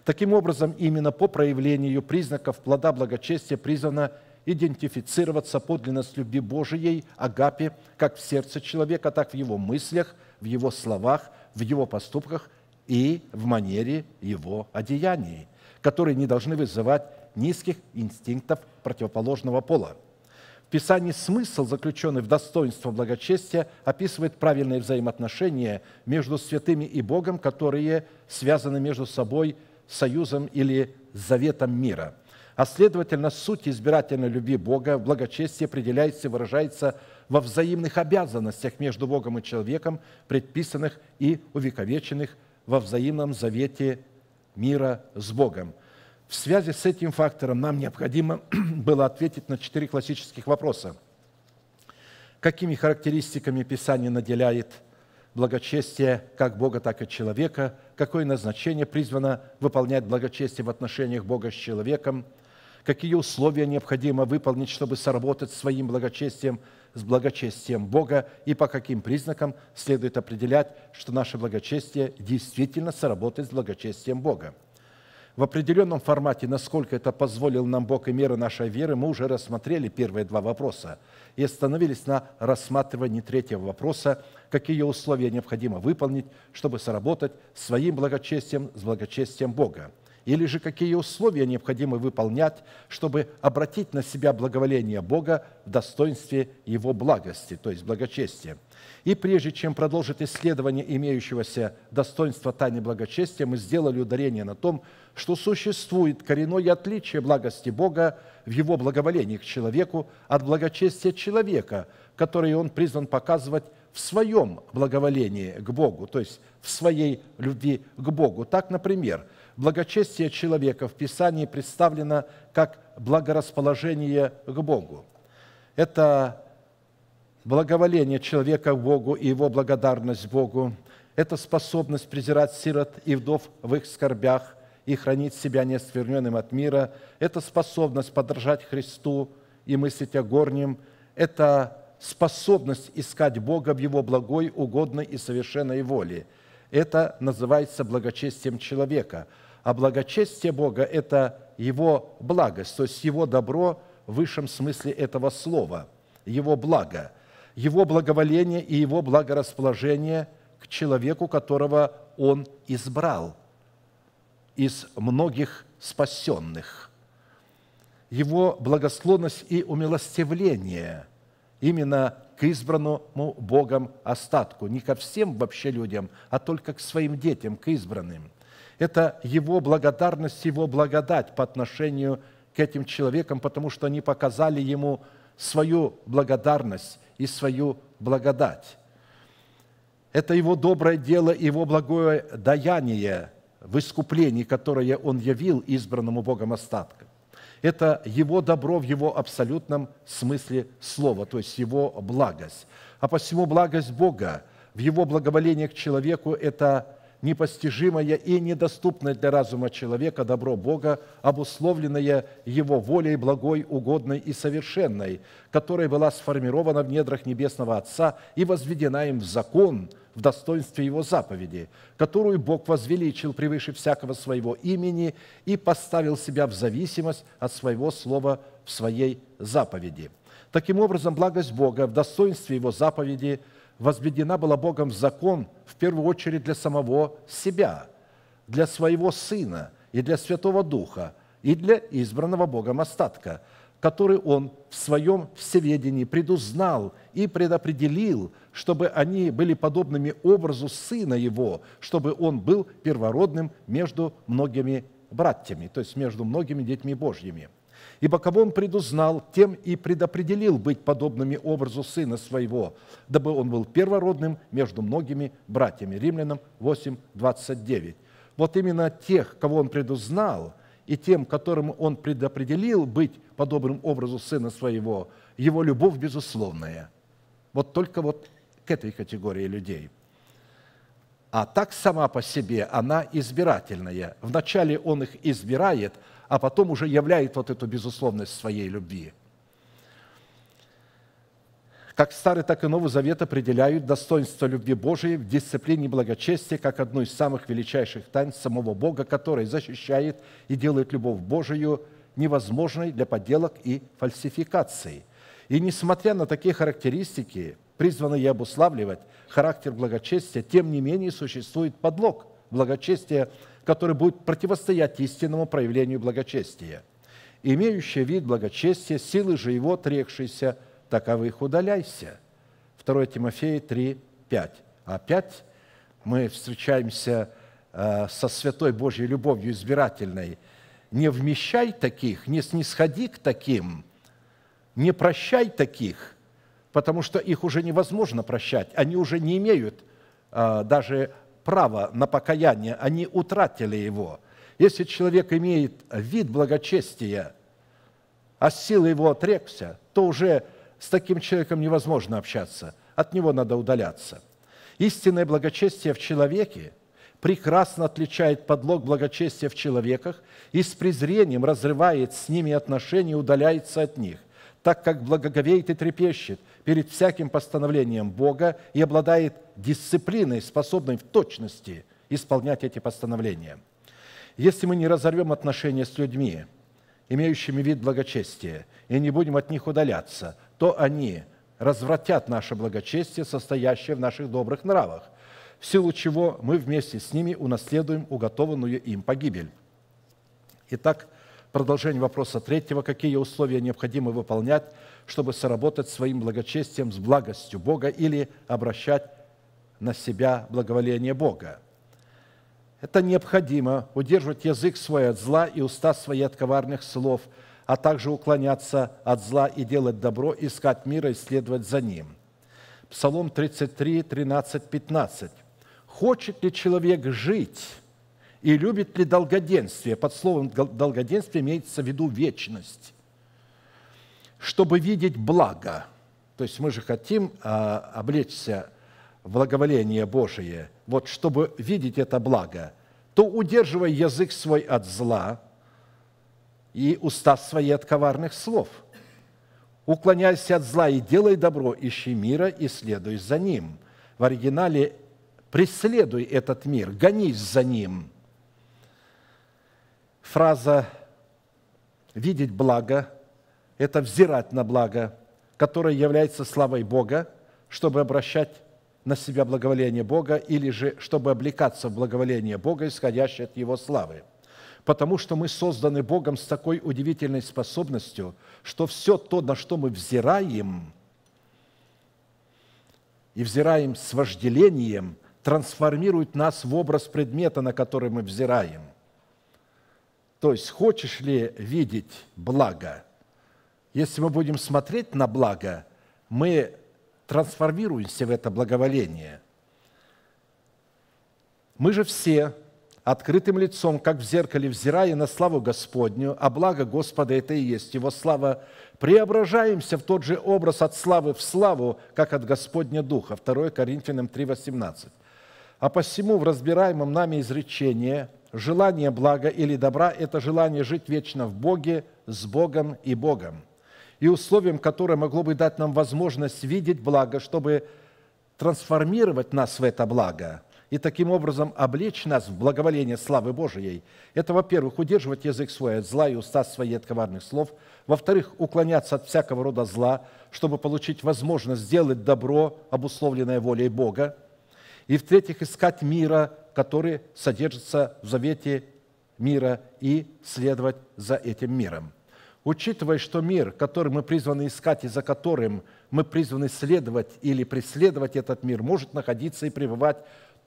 Таким образом, именно по проявлению признаков плода благочестия призвано идентифицироваться подлинность любви Божией, агапе, как в сердце человека, так в его мыслях, в его словах, в его поступках и в манере его одеяний, которые не должны вызывать низких инстинктов противоположного пола. В Писании смысл, заключенный в достоинство благочестия, описывает правильные взаимоотношения между святыми и Богом, которые связаны между собой союзом или заветом мира. А следовательно, суть избирательной любви Бога в благочестии определяется и выражается во взаимных обязанностях между Богом и человеком, предписанных и увековеченных во взаимном завете мира с Богом – В связи с этим фактором нам необходимо [CLEARS THROAT] было ответить на четыре классических вопроса. Какими характеристиками Писание наделяет благочестие как Бога, так и человека? Какое назначение призвано выполнять благочестие в отношениях Бога с человеком? Какие условия необходимо выполнить, чтобы сработать своим благочестием с благочестием Бога? И по каким признакам следует определять, что наше благочестие действительно сработает с благочестием Бога? В определенном формате, насколько это позволил нам Бог и мера нашей веры, мы уже рассмотрели первые два вопроса и остановились на рассматривании третьего вопроса, какие условия необходимо выполнить, чтобы сработать своим благочестием с благочестием Бога или же какие условия необходимо выполнять, чтобы обратить на себя благоволение Бога в достоинстве Его благости, то есть благочестия. И прежде чем продолжить исследование имеющегося достоинства тайны благочестия, мы сделали ударение на том, что существует коренное отличие благости Бога в Его благоволении к человеку от благочестия человека, которое Он призван показывать в своем благоволении к Богу, то есть в своей любви к Богу. Так, например, благочестие человека в Писании представлено как благорасположение к Богу. Это благоволение человека к Богу и его благодарность Богу. Это способность презирать сирот и вдов в их скорбях и хранить себя неоскверненным от мира. Это способность подражать Христу и мыслить о горнем. Это способность искать Бога в Его благой, угодной и совершенной воле. Это называется благочестием человека – а благочестие Бога – это Его благость, то есть Его добро в высшем смысле этого слова, Его благо, Его благоволение и Его благорасположение к человеку, которого Он избрал из многих спасенных. Его благосклонность и умилостивление именно к избранному Богом остатку, не ко всем вообще людям, а только к своим детям, к избранным. Это его благодарность, его благодать по отношению к этим человекам, потому что они показали ему свою благодарность и свою благодать. Это его доброе дело, его благое даяние в искуплении, которое он явил избранному Богом остатка. Это его добро в его абсолютном смысле слова, то есть его благость. А посему благость Бога в его благоволении к человеку – это непостижимое и недоступное для разума человека добро Бога, обусловленное Его волей благой, угодной и совершенной, которая была сформирована в недрах Небесного Отца и возведена им в закон в достоинстве Его заповеди, которую Бог возвеличил превыше всякого своего имени и поставил себя в зависимость от своего слова в своей заповеди. Таким образом, благость Бога в достоинстве Его заповеди – возведена была Богом в закон в первую очередь для самого себя, для своего Сына и для Святого Духа, и для избранного Богом остатка, который Он в своем всеведении предузнал и предопределил, чтобы они были подобными образу Сына Его, чтобы Он был первородным между многими братьями, то есть между многими детьми Божьими – Ибо кого он предузнал, тем и предопределил быть подобными образу Сына Своего, дабы он был первородным между многими братьями. Римлянам 8, 29. Вот именно тех, кого он предузнал, и тем, которым он предопределил быть подобным образу Сына Своего, его любовь безусловная. Вот только вот к этой категории людей. А так сама по себе она избирательная. Вначале он их избирает – а потом уже являет вот эту безусловность своей любви. Как Старый, так и Новый Завет определяют достоинство любви Божией в дисциплине благочестия как одну из самых величайших тайн самого Бога, который защищает и делает любовь Божию невозможной для подделок и фальсификаций. И несмотря на такие характеристики, призванные обуславливать характер благочестия, тем не менее существует подлог благочестия – который будет противостоять истинному проявлению благочестия. Имеющий вид благочестия, силы же его трекшиеся, таковых удаляйся. 2 Тимофея 3, 5. Опять мы встречаемся э, со святой Божьей любовью избирательной. Не вмещай таких, не снисходи к таким, не прощай таких, потому что их уже невозможно прощать. Они уже не имеют э, даже право на покаяние, они утратили его. Если человек имеет вид благочестия, а силы его отрекся, то уже с таким человеком невозможно общаться, от него надо удаляться. Истинное благочестие в человеке прекрасно отличает подлог благочестия в человеках и с презрением разрывает с ними отношения, удаляется от них, так как благоговеет и трепещет перед всяким постановлением Бога и обладает дисциплиной, способной в точности исполнять эти постановления. Если мы не разорвем отношения с людьми, имеющими вид благочестия, и не будем от них удаляться, то они развратят наше благочестие, состоящее в наших добрых нравах, в силу чего мы вместе с ними унаследуем уготованную им погибель. Итак, продолжение вопроса третьего. Какие условия необходимо выполнять, чтобы соработать своим благочестием с благостью Бога или обращать на себя благоволение Бога? Это необходимо удерживать язык свой от зла и уста свои от коварных слов, а также уклоняться от зла и делать добро, искать мира и следовать за ним. Псалом 33, 13, 15. «Хочет ли человек жить и любит ли долгоденствие?» Под словом долгоденствие имеется в виду вечность. «Чтобы видеть благо». То есть мы же хотим а, облечься благоволение Божие, вот чтобы видеть это благо, то удерживай язык свой от зла и уста свои от коварных слов. Уклоняйся от зла и делай добро, ищи мира и следуй за ним. В оригинале преследуй этот мир, гонись за ним. Фраза «видеть благо» – это взирать на благо, которое является славой Бога, чтобы обращать на себя благоволение Бога или же чтобы облекаться в благоволение Бога, исходящее от Его славы. Потому что мы созданы Богом с такой удивительной способностью, что все то, на что мы взираем, и взираем с вожделением, трансформирует нас в образ предмета, на который мы взираем. То есть, хочешь ли видеть благо? Если мы будем смотреть на благо, мы трансформируемся в это благоволение. Мы же все открытым лицом, как в зеркале, взирая на славу Господню, а благо Господа – это и есть Его слава, преображаемся в тот же образ от славы в славу, как от Господня Духа. 2 Коринфянам 3,18. А посему в разбираемом нами изречении желание блага или добра – это желание жить вечно в Боге, с Богом и Богом – и условием, которое могло бы дать нам возможность видеть благо, чтобы трансформировать нас в это благо и таким образом облечь нас в благоволение славы Божией. Это, во-первых, удерживать язык свой от зла и уста свои от коварных слов. Во-вторых, уклоняться от всякого рода зла, чтобы получить возможность сделать добро, обусловленное волей Бога. И, в-третьих, искать мира, который содержится в завете мира, и следовать за этим миром – учитывая, что мир, который мы призваны искать и за которым мы призваны следовать или преследовать этот мир, может находиться и пребывать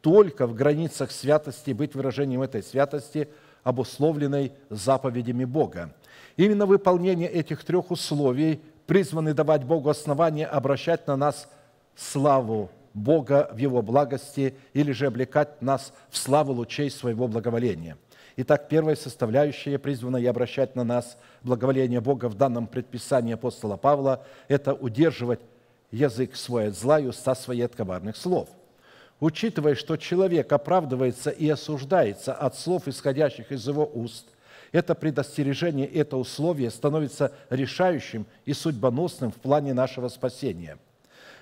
только в границах святости быть выражением этой святости, обусловленной заповедями Бога. Именно выполнение этих трех условий призваны давать Богу основание обращать на нас славу Бога в Его благости или же облекать нас в славу лучей своего благоволения – Итак, первая составляющая, призванная обращать на нас благоволение Бога в данном предписании апостола Павла, это удерживать язык свой от зла и уста свои от коварных слов. Учитывая, что человек оправдывается и осуждается от слов, исходящих из его уст, это предостережение, это условие становится решающим и судьбоносным в плане нашего спасения –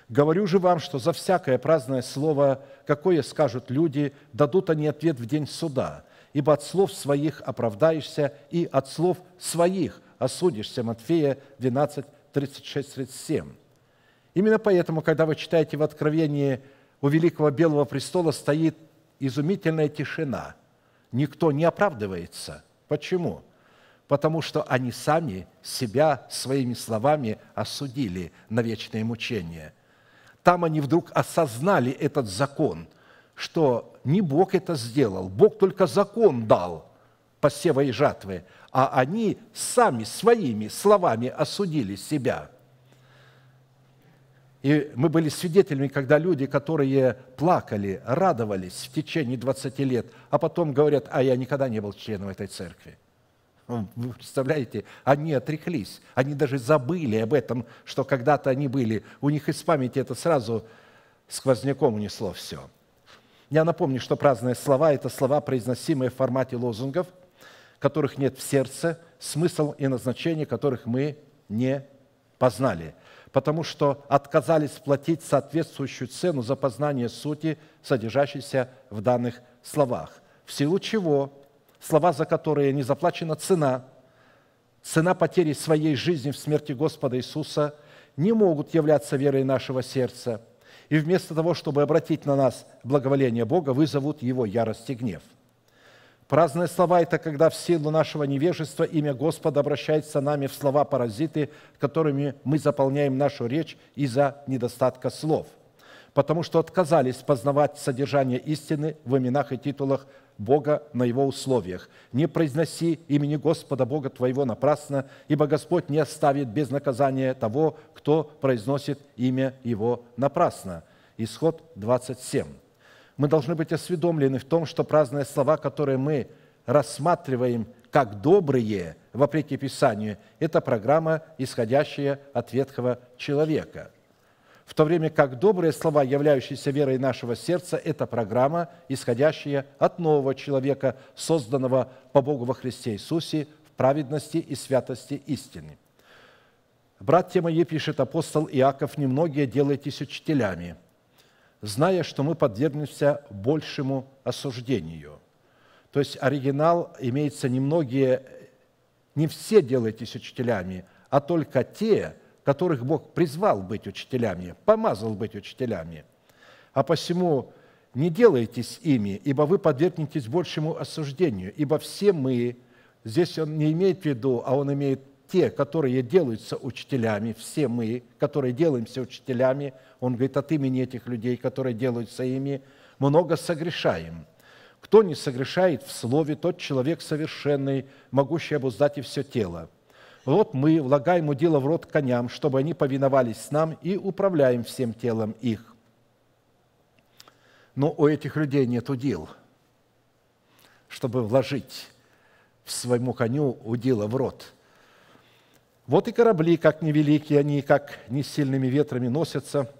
Говорю же вам, что за всякое праздное слово, какое скажут люди, дадут они ответ в день суда ибо от слов своих оправдаешься, и от слов своих осудишься». Матфея 12, 36, 37. Именно поэтому, когда вы читаете в Откровении у Великого Белого престола стоит изумительная тишина. Никто не оправдывается. Почему? Потому что они сами себя своими словами осудили на вечное мучение. Там они вдруг осознали этот закон, что не Бог это сделал, Бог только закон дал посева и жатвы, а они сами своими словами осудили себя. И мы были свидетелями, когда люди, которые плакали, радовались в течение 20 лет, а потом говорят, а я никогда не был членом этой церкви. Вы представляете, они отреклись, они даже забыли об этом, что когда-то они были. У них из памяти это сразу сквозняком унесло все. Я напомню, что праздные слова – это слова, произносимые в формате лозунгов, которых нет в сердце, смысл и назначение которых мы не познали, потому что отказались платить соответствующую цену за познание сути, содержащейся в данных словах, в силу чего слова, за которые не заплачена цена, цена потери своей жизни в смерти Господа Иисуса, не могут являться верой нашего сердца, и вместо того, чтобы обратить на нас благоволение Бога, вызовут Его ярость и гнев – Праздные слова – это когда в силу нашего невежества имя Господа обращается нами в слова-паразиты, которыми мы заполняем нашу речь из-за недостатка слов, потому что отказались познавать содержание истины в именах и титулах Бога на Его условиях. Не произноси имени Господа Бога твоего напрасно, ибо Господь не оставит без наказания того, кто произносит имя Его напрасно. Исход 27 мы должны быть осведомлены в том, что праздные слова, которые мы рассматриваем как добрые, вопреки Писанию, это программа, исходящая от ветхого человека. В то время как добрые слова, являющиеся верой нашего сердца, это программа, исходящая от нового человека, созданного по Богу во Христе Иисусе в праведности и святости истины. Братья мои, пишет апостол Иаков, немногие делайтесь учителями – зная, что мы подвергнемся большему осуждению. То есть оригинал имеется немногие, не все делайтесь учителями, а только те, которых Бог призвал быть учителями, помазал быть учителями. А посему не делайтесь ими, ибо вы подвергнетесь большему осуждению, ибо все мы, здесь он не имеет в виду, а он имеет те, которые делаются учителями, все мы, которые делаемся учителями, он говорит от имени этих людей, которые делаются ими, много согрешаем. Кто не согрешает в слове, тот человек совершенный, могущий обуздать и все тело. Вот мы влагаем удила в рот коням, чтобы они повиновались нам и управляем всем телом их. Но у этих людей нет удил, чтобы вложить в своему коню удила в рот – вот и корабли, как невеликие они, как не сильными ветрами носятся,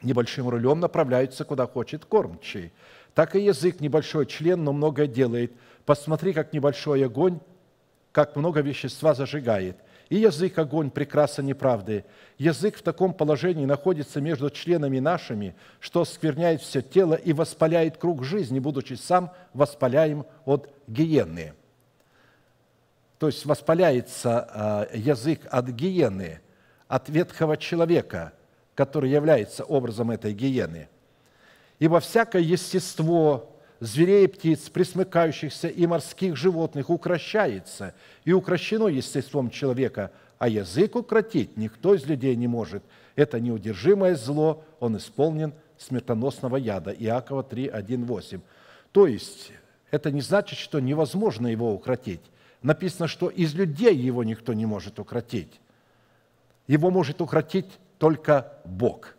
небольшим рулем направляются, куда хочет кормчий. Так и язык небольшой член, но много делает. Посмотри, как небольшой огонь, как много вещества зажигает. И язык – огонь, прекраса неправды. Язык в таком положении находится между членами нашими, что скверняет все тело и воспаляет круг жизни, будучи сам воспаляем от гиенны то есть воспаляется а, язык от гиены, от ветхого человека, который является образом этой гиены. Ибо всякое естество зверей и птиц, присмыкающихся и морских животных укращается, и укращено естеством человека, а язык укротить никто из людей не может. Это неудержимое зло, он исполнен смертоносного яда. Иакова 3, 1, 8. То есть, это не значит, что невозможно его укротить написано, что из людей его никто не может укротить. Его может укротить только Бог.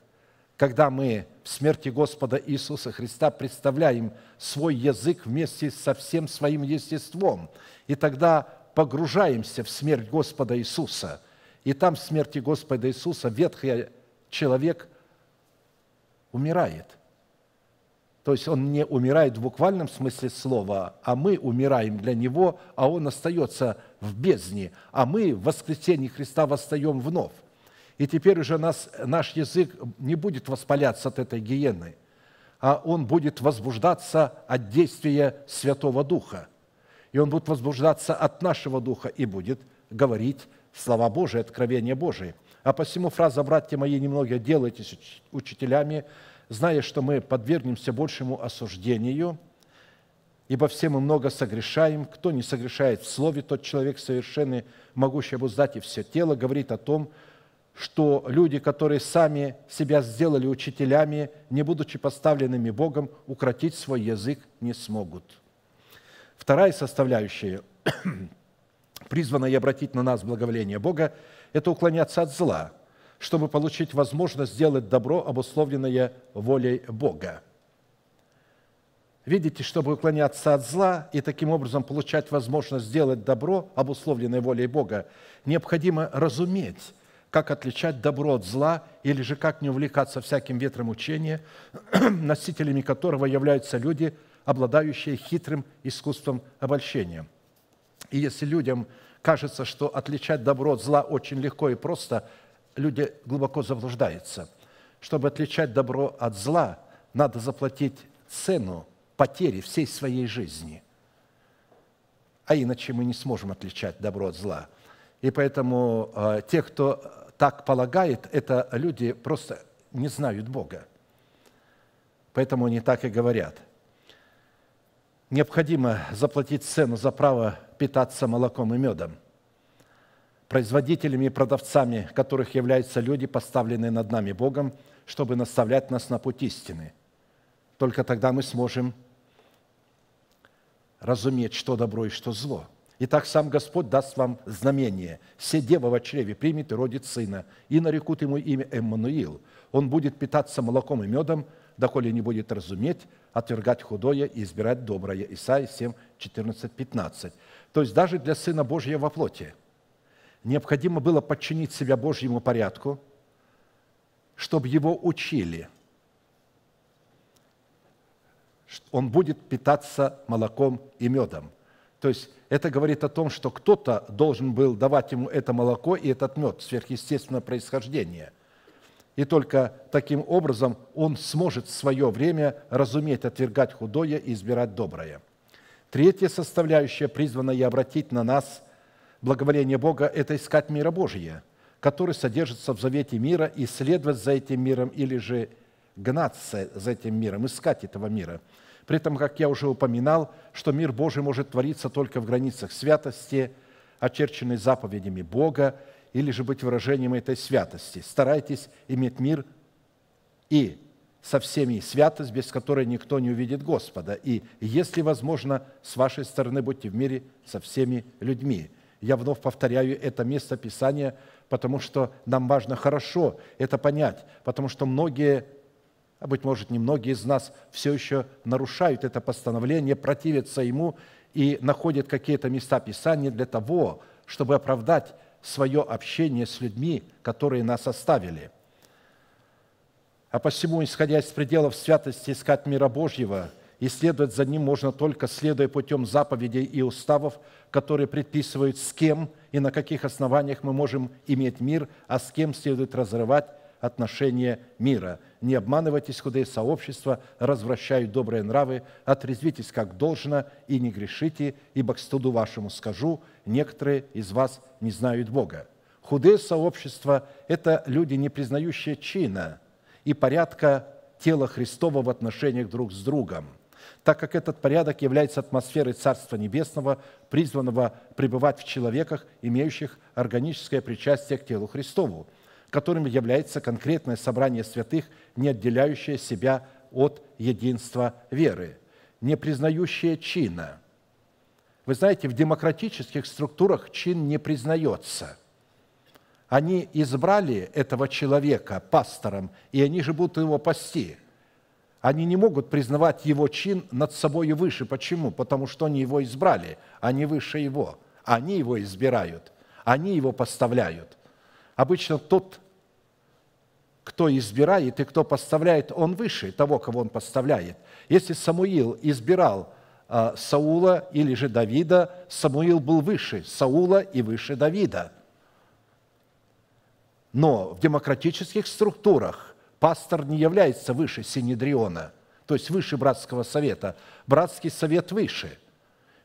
Когда мы в смерти Господа Иисуса Христа представляем свой язык вместе со всем своим естеством, и тогда погружаемся в смерть Господа Иисуса, и там в смерти Господа Иисуса ветхий человек умирает. То есть он не умирает в буквальном смысле слова, а мы умираем для него, а он остается в бездне, а мы в воскресении Христа восстаем вновь. И теперь уже нас, наш язык не будет воспаляться от этой гиены, а он будет возбуждаться от действия Святого Духа. И он будет возбуждаться от нашего Духа и будет говорить слова Божии, откровения Божие. А посему фраза «братья мои, немного делайтесь учителями», зная, что мы подвергнемся большему осуждению, ибо все мы много согрешаем. Кто не согрешает в слове, тот человек совершенный, могущий обуздать и все тело, говорит о том, что люди, которые сами себя сделали учителями, не будучи поставленными Богом, укротить свой язык не смогут. Вторая составляющая, [CLEARS THROAT] призванная обратить на нас благоволение Бога, это уклоняться от зла. чтобы получить возможность сделать добро, обусловленное волей Бога. Видите, чтобы уклоняться от зла и таким образом получать возможность сделать добро, обусловленное волей Бога, необходимо разуметь, как отличать добро от зла, или же как не увлекаться всяким ветром учения, [CLEARS THROAT] носителями которого являются люди, обладающие хитрым искусством обольщения. И если людям кажется, что отличать добро от зла очень легко и просто, люди глубоко заблуждаются. Чтобы отличать добро от зла, надо заплатить цену потери всей своей жизни. А иначе мы не сможем отличать добро от зла. И поэтому э, те, кто так полагает, это люди просто не знают Бога. Поэтому они так и говорят. Необходимо заплатить цену за право питаться молоком и медом. Производителями и продавцами, которых являются люди, поставленные над нами Богом, чтобы наставлять нас на путь истины. Только тогда мы сможем разуметь, что добро и что зло. Итак, сам Господь даст вам знамение. Все дева в чреве примет и родит сына, и нарекут ему имя Эммануил. Он будет питаться молоком и медом, доколе не будет разуметь, отвергать худое и избирать доброе. Исайя 7, 14, 15. То есть даже для Сына Божьего во плоти необходимо было подчинить себя Божьему порядку, чтобы его учили. Он будет питаться молоком и медом. То есть это говорит о том, что кто-то должен был давать ему это молоко и этот мед сверхъестественного происхождения. И только таким образом он сможет в свое время разуметь отвергать худое и избирать доброе. Третья составляющая, призванная обратить на нас благоволение Бога, это искать мира Божия, который содержится в завете мира, и следовать за этим миром или же гнаться за этим миром, искать этого мира. При этом, как я уже упоминал, что мир Божий может твориться только в границах святости, очерченной заповедями Бога, или же быть выражением этой святости. Старайтесь иметь мир и со всеми святость, без которой никто не увидит Господа. И, если возможно, с вашей стороны будьте в мире со всеми людьми. Я вновь повторяю это место Писания, потому что нам важно хорошо это понять, потому что многие, а быть может, не многие из нас все еще нарушают это постановление, противятся ему и находят какие-то места Писания для того, чтобы оправдать свое общение с людьми, которые нас оставили. А посему, исходя из пределов святости, искать мира Божьего и следовать за ним можно только следуя путем заповедей и уставов, которые предписывают, с кем и на каких основаниях мы можем иметь мир, а с кем следует разрывать отношения мира. Не обманывайтесь, худые сообщества развращают добрые нравы, отрезвитесь как должно и не грешите, ибо к студу вашему скажу, некоторые из вас не знают Бога. Худые сообщества – это люди, не признающие чина и порядка тела Христова в отношениях друг с другом, так как этот порядок является атмосферой Царства Небесного, призванного пребывать в человеках, имеющих органическое причастие к телу Христову – которым является конкретное собрание святых, не отделяющее себя от единства веры, не признающее чина. Вы знаете, в демократических структурах чин не признается. Они избрали этого человека пастором, и они же будут его пасти. Они не могут признавать его чин над собой и выше. Почему? Потому что они его избрали, они выше его. Они его избирают, они его поставляют. Обычно тот, кто избирает и кто поставляет, он выше того, кого он поставляет. Если Самуил избирал а, Саула или же Давида, Самуил был выше Саула и выше Давида. Но в демократических структурах пастор не является выше Синедриона, то есть выше братского совета. Братский совет выше.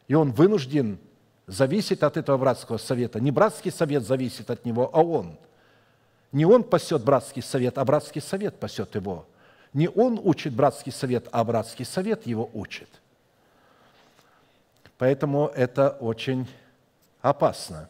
И он вынужден зависеть от этого братского совета. Не братский совет зависит от него, а он. Не он пасет братский совет, а братский совет пасет его. Не он учит братский совет, а братский совет его учит. Поэтому это очень опасно.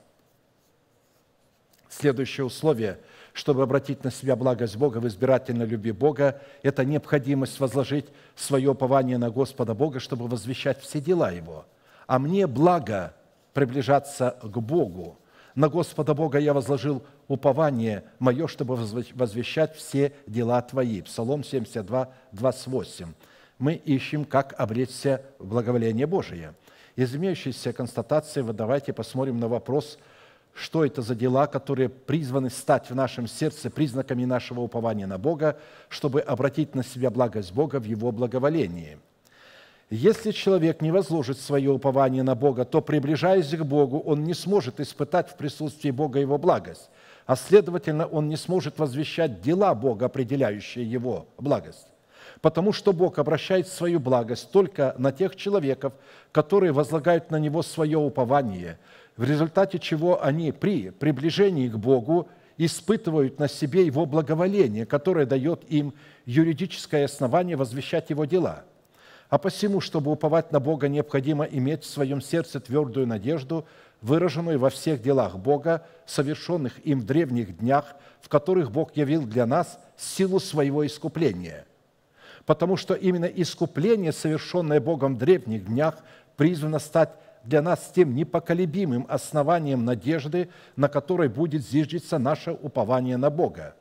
Следующее условие, чтобы обратить на себя благость Бога в избирательной любви Бога, это необходимость возложить свое упование на Господа Бога, чтобы возвещать все дела Его. А мне благо приближаться к Богу, На Господа Бога я возложил упование мое, чтобы возвещать все дела Твои». Псалом 72, 28. Мы ищем, как обречься благоволение Божие. Из имеющейся констатации вот давайте посмотрим на вопрос, что это за дела, которые призваны стать в нашем сердце признаками нашего упования на Бога, чтобы обратить на себя благость Бога в Его благоволении – если человек не возложит свое упование на Бога, то, приближаясь к Богу, он не сможет испытать в присутствии Бога Его благость, а следовательно, он не сможет возвещать дела Бога, определяющие Его благость. Потому что Бог обращает свою благость только на тех человеков, которые возлагают на Него свое упование, в результате чего они при приближении к Богу испытывают на себе Его благоволение, которое дает им юридическое основание возвещать Его дела – а посему, чтобы уповать на Бога, необходимо иметь в своем сердце твердую надежду, выраженную во всех делах Бога, совершенных им в древних днях, в которых Бог явил для нас силу своего искупления. Потому что именно искупление, совершенное Богом в древних днях, призвано стать для нас тем непоколебимым основанием надежды, на которой будет зиждиться наше упование на Бога.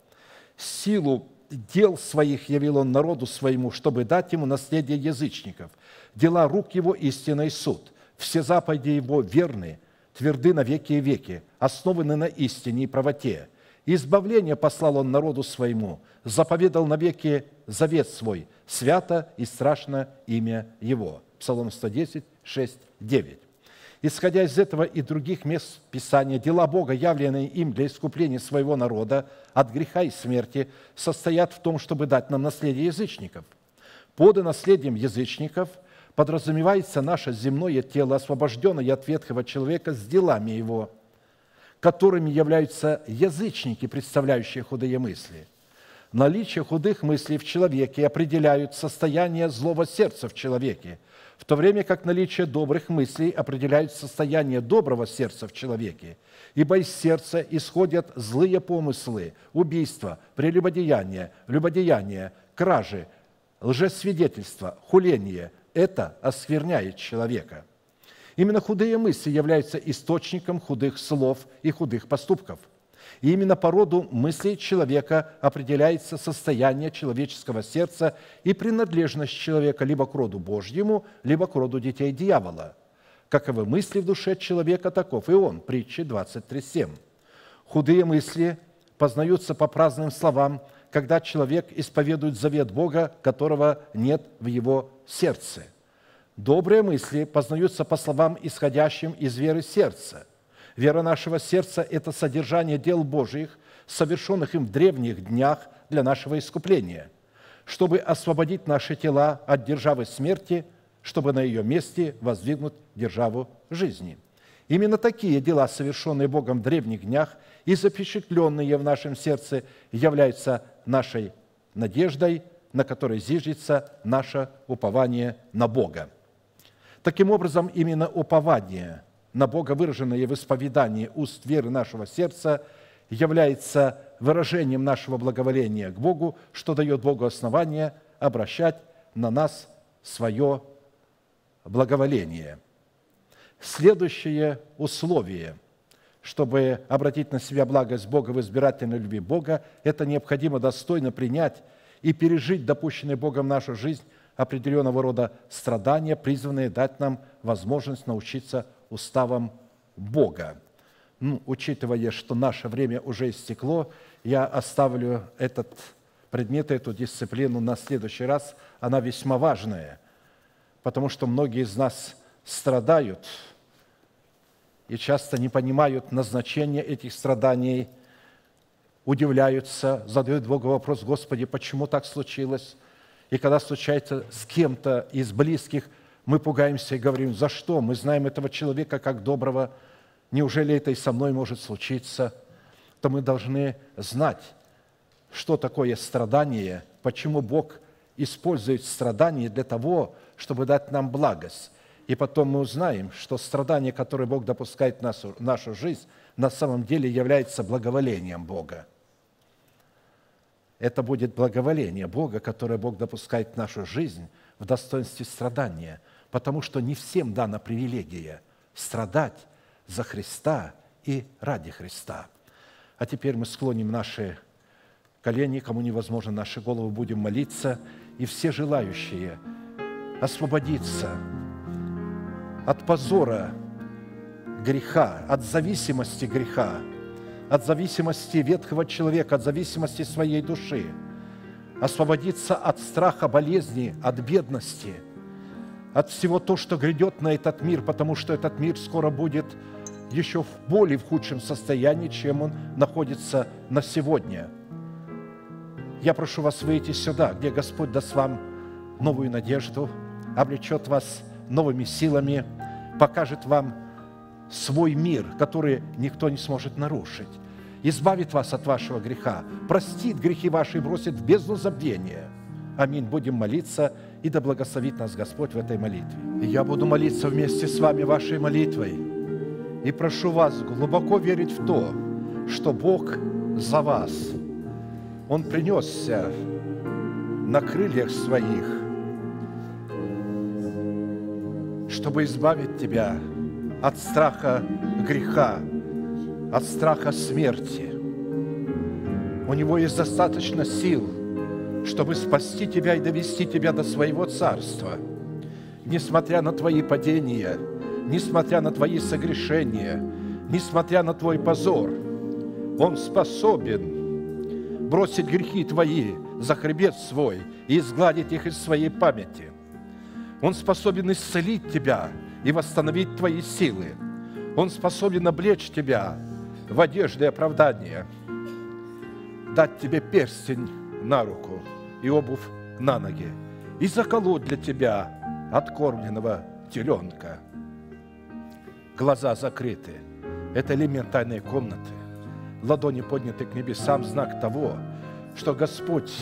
Силу дел своих явил он народу своему, чтобы дать ему наследие язычников. Дела рук его истинный суд. Все заповеди его верны, тверды на веки и веки, основаны на истине и правоте. Избавление послал он народу своему, заповедал навеки завет свой, свято и страшно имя его. Псалом 110, 6, 9. Исходя из этого и других мест Писания, дела Бога, явленные им для искупления своего народа от греха и смерти, состоят в том, чтобы дать нам наследие язычников. Под наследием язычников подразумевается наше земное тело, освобожденное от ветхого человека с делами его, которыми являются язычники, представляющие худые мысли. Наличие худых мыслей в человеке определяют состояние злого сердца в человеке – в то время как наличие добрых мыслей определяет состояние доброго сердца в человеке, ибо из сердца исходят злые помыслы, убийства, прелюбодеяния, любодеяния, кражи, лжесвидетельства, хуление. Это оскверняет человека. Именно худые мысли являются источником худых слов и худых поступков – и именно по роду мыслей человека определяется состояние человеческого сердца и принадлежность человека либо к роду Божьему, либо к роду детей дьявола. Каковы мысли в душе человека, таков и он. Притчи 23.7. Худые мысли познаются по праздным словам, когда человек исповедует завет Бога, которого нет в его сердце. Добрые мысли познаются по словам, исходящим из веры сердца – Вера нашего сердца – это содержание дел Божьих, совершенных им в древних днях для нашего искупления, чтобы освободить наши тела от державы смерти, чтобы на ее месте воздвигнуть державу жизни. Именно такие дела, совершенные Богом в древних днях и запечатленные в нашем сердце, являются нашей надеждой, на которой зиждется наше упование на Бога. Таким образом, именно упование – на Бога, выраженное в исповедании уст веры нашего сердца, является выражением нашего благоволения к Богу, что дает Богу основание обращать на нас свое благоволение. Следующее условие, чтобы обратить на себя благость Бога в избирательной любви Бога, это необходимо достойно принять и пережить допущенные Богом нашу жизнь определенного рода страдания, призванные дать нам возможность научиться уставом Бога. Ну, учитывая, что наше время уже истекло, я оставлю этот предмет, эту дисциплину на следующий раз. Она весьма важная, потому что многие из нас страдают и часто не понимают назначения этих страданий, удивляются, задают Богу вопрос, Господи, почему так случилось? И когда случается с кем-то из близких – мы пугаемся и говорим, за что? Мы знаем этого человека как доброго, неужели это и со мной может случиться? То мы должны знать, что такое страдание, почему Бог использует страдание для того, чтобы дать нам благость. И потом мы узнаем, что страдание, которое Бог допускает в нашу, нашу жизнь, на самом деле является благоволением Бога. Это будет благоволение Бога, которое Бог допускает в нашу жизнь в достоинстве страдания – потому что не всем дана привилегия страдать за Христа и ради Христа. А теперь мы склоним наши колени, кому невозможно, наши головы будем молиться, и все желающие освободиться от позора греха, от зависимости греха, от зависимости ветхого человека, от зависимости своей души, освободиться от страха болезни, от бедности, от всего то, что грядет на этот мир, потому что этот мир скоро будет еще в более в худшем состоянии, чем он находится на сегодня. Я прошу вас выйти сюда, где Господь даст вам новую надежду, облечет вас новыми силами, покажет вам свой мир, который никто не сможет нарушить, избавит вас от вашего греха, простит грехи ваши и бросит в бездну забвения. Аминь. Будем молиться, и да благословит нас Господь в этой молитве. И я буду молиться вместе с вами вашей молитвой. И прошу вас глубоко верить в то, что Бог за вас. Он принесся на крыльях своих, чтобы избавить тебя от страха греха, от страха смерти. У Него есть достаточно сил, чтобы спасти тебя и довести тебя до своего царства. Несмотря на твои падения, несмотря на твои согрешения, несмотря на твой позор, Он способен бросить грехи твои за хребет свой и изгладить их из своей памяти. Он способен исцелить тебя – и восстановить твои силы. Он способен облечь тебя в одежды оправдания, дать тебе перстень на руку и обувь на ноги, и заколоть для тебя откормленного теленка. Глаза закрыты. Это элемент комнаты. Ладони подняты к небесам, знак того, что Господь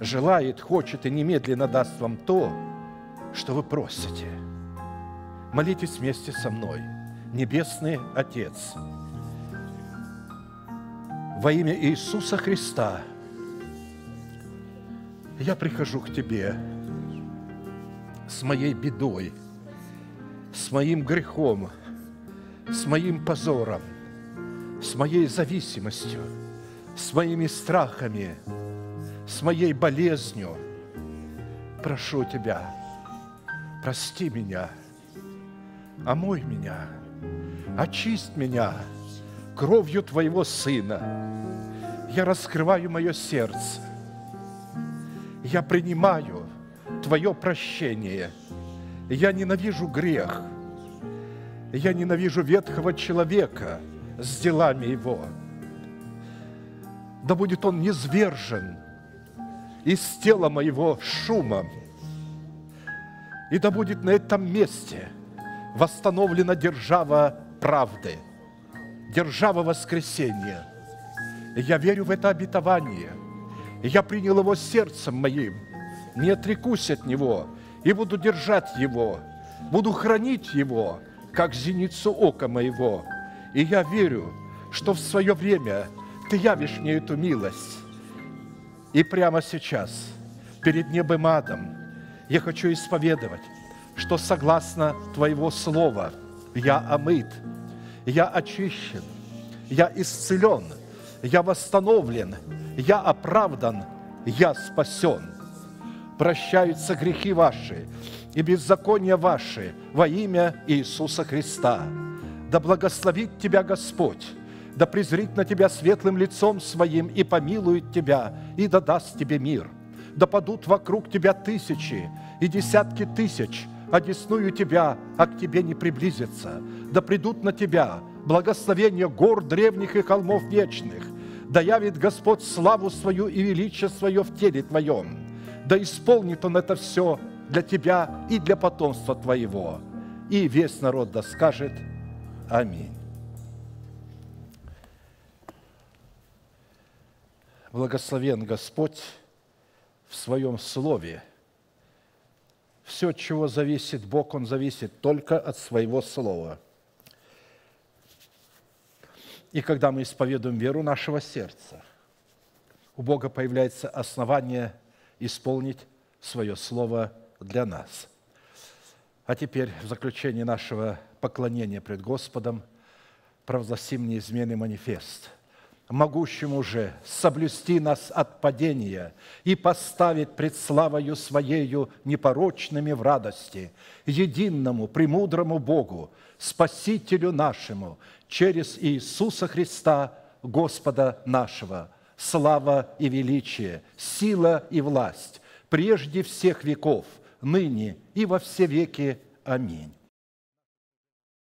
желает, хочет и немедленно даст вам то, что вы просите – Молитесь вместе со мной. Небесный Отец, во имя Иисуса Христа я прихожу к Тебе с моей бедой, с моим грехом, с моим позором, с моей зависимостью, с моими страхами, с моей болезнью. Прошу Тебя, прости меня – омой меня, очисть меня кровью Твоего Сына. Я раскрываю мое сердце. Я принимаю Твое прощение. Я ненавижу грех. Я ненавижу ветхого человека с делами его. Да будет он низвержен из тела моего шумом. И да будет на этом месте – восстановлена держава правды, держава воскресения. я верю в это обетование. Я принял его сердцем моим, не отрекусь от него и буду держать его, буду хранить его, как зеницу ока моего. И я верю, что в свое время ты явишь мне эту милость. И прямо сейчас, перед небом адом, я хочу исповедовать, что согласно Твоего Слова я омыт, я очищен, я исцелен, я восстановлен, я оправдан, я спасен. Прощаются грехи ваши и беззакония ваши во имя Иисуса Христа. Да благословит тебя Господь, да презрит на тебя светлым лицом своим и помилует тебя, и да даст тебе мир. Да падут вокруг тебя тысячи и десятки тысяч, одесную тебя, а к тебе не приблизится. Да придут на тебя благословения гор древних и холмов вечных. Да явит Господь славу свою и величие свое в теле твоем. Да исполнит Он это все для тебя и для потомства твоего. И весь народ да скажет Аминь. Благословен Господь в Своем Слове – все, от чего зависит Бог, Он зависит только от Своего Слова. И когда мы исповедуем веру нашего сердца, у Бога появляется основание исполнить Свое Слово для нас. А теперь в заключение нашего поклонения пред Господом провозгласим неизменный манифест – могущему же соблюсти нас от падения и поставить пред славою Своею непорочными в радости, единому, премудрому Богу, Спасителю нашему, через Иисуса Христа, Господа нашего, слава и величие, сила и власть, прежде всех веков, ныне и во все веки. Аминь.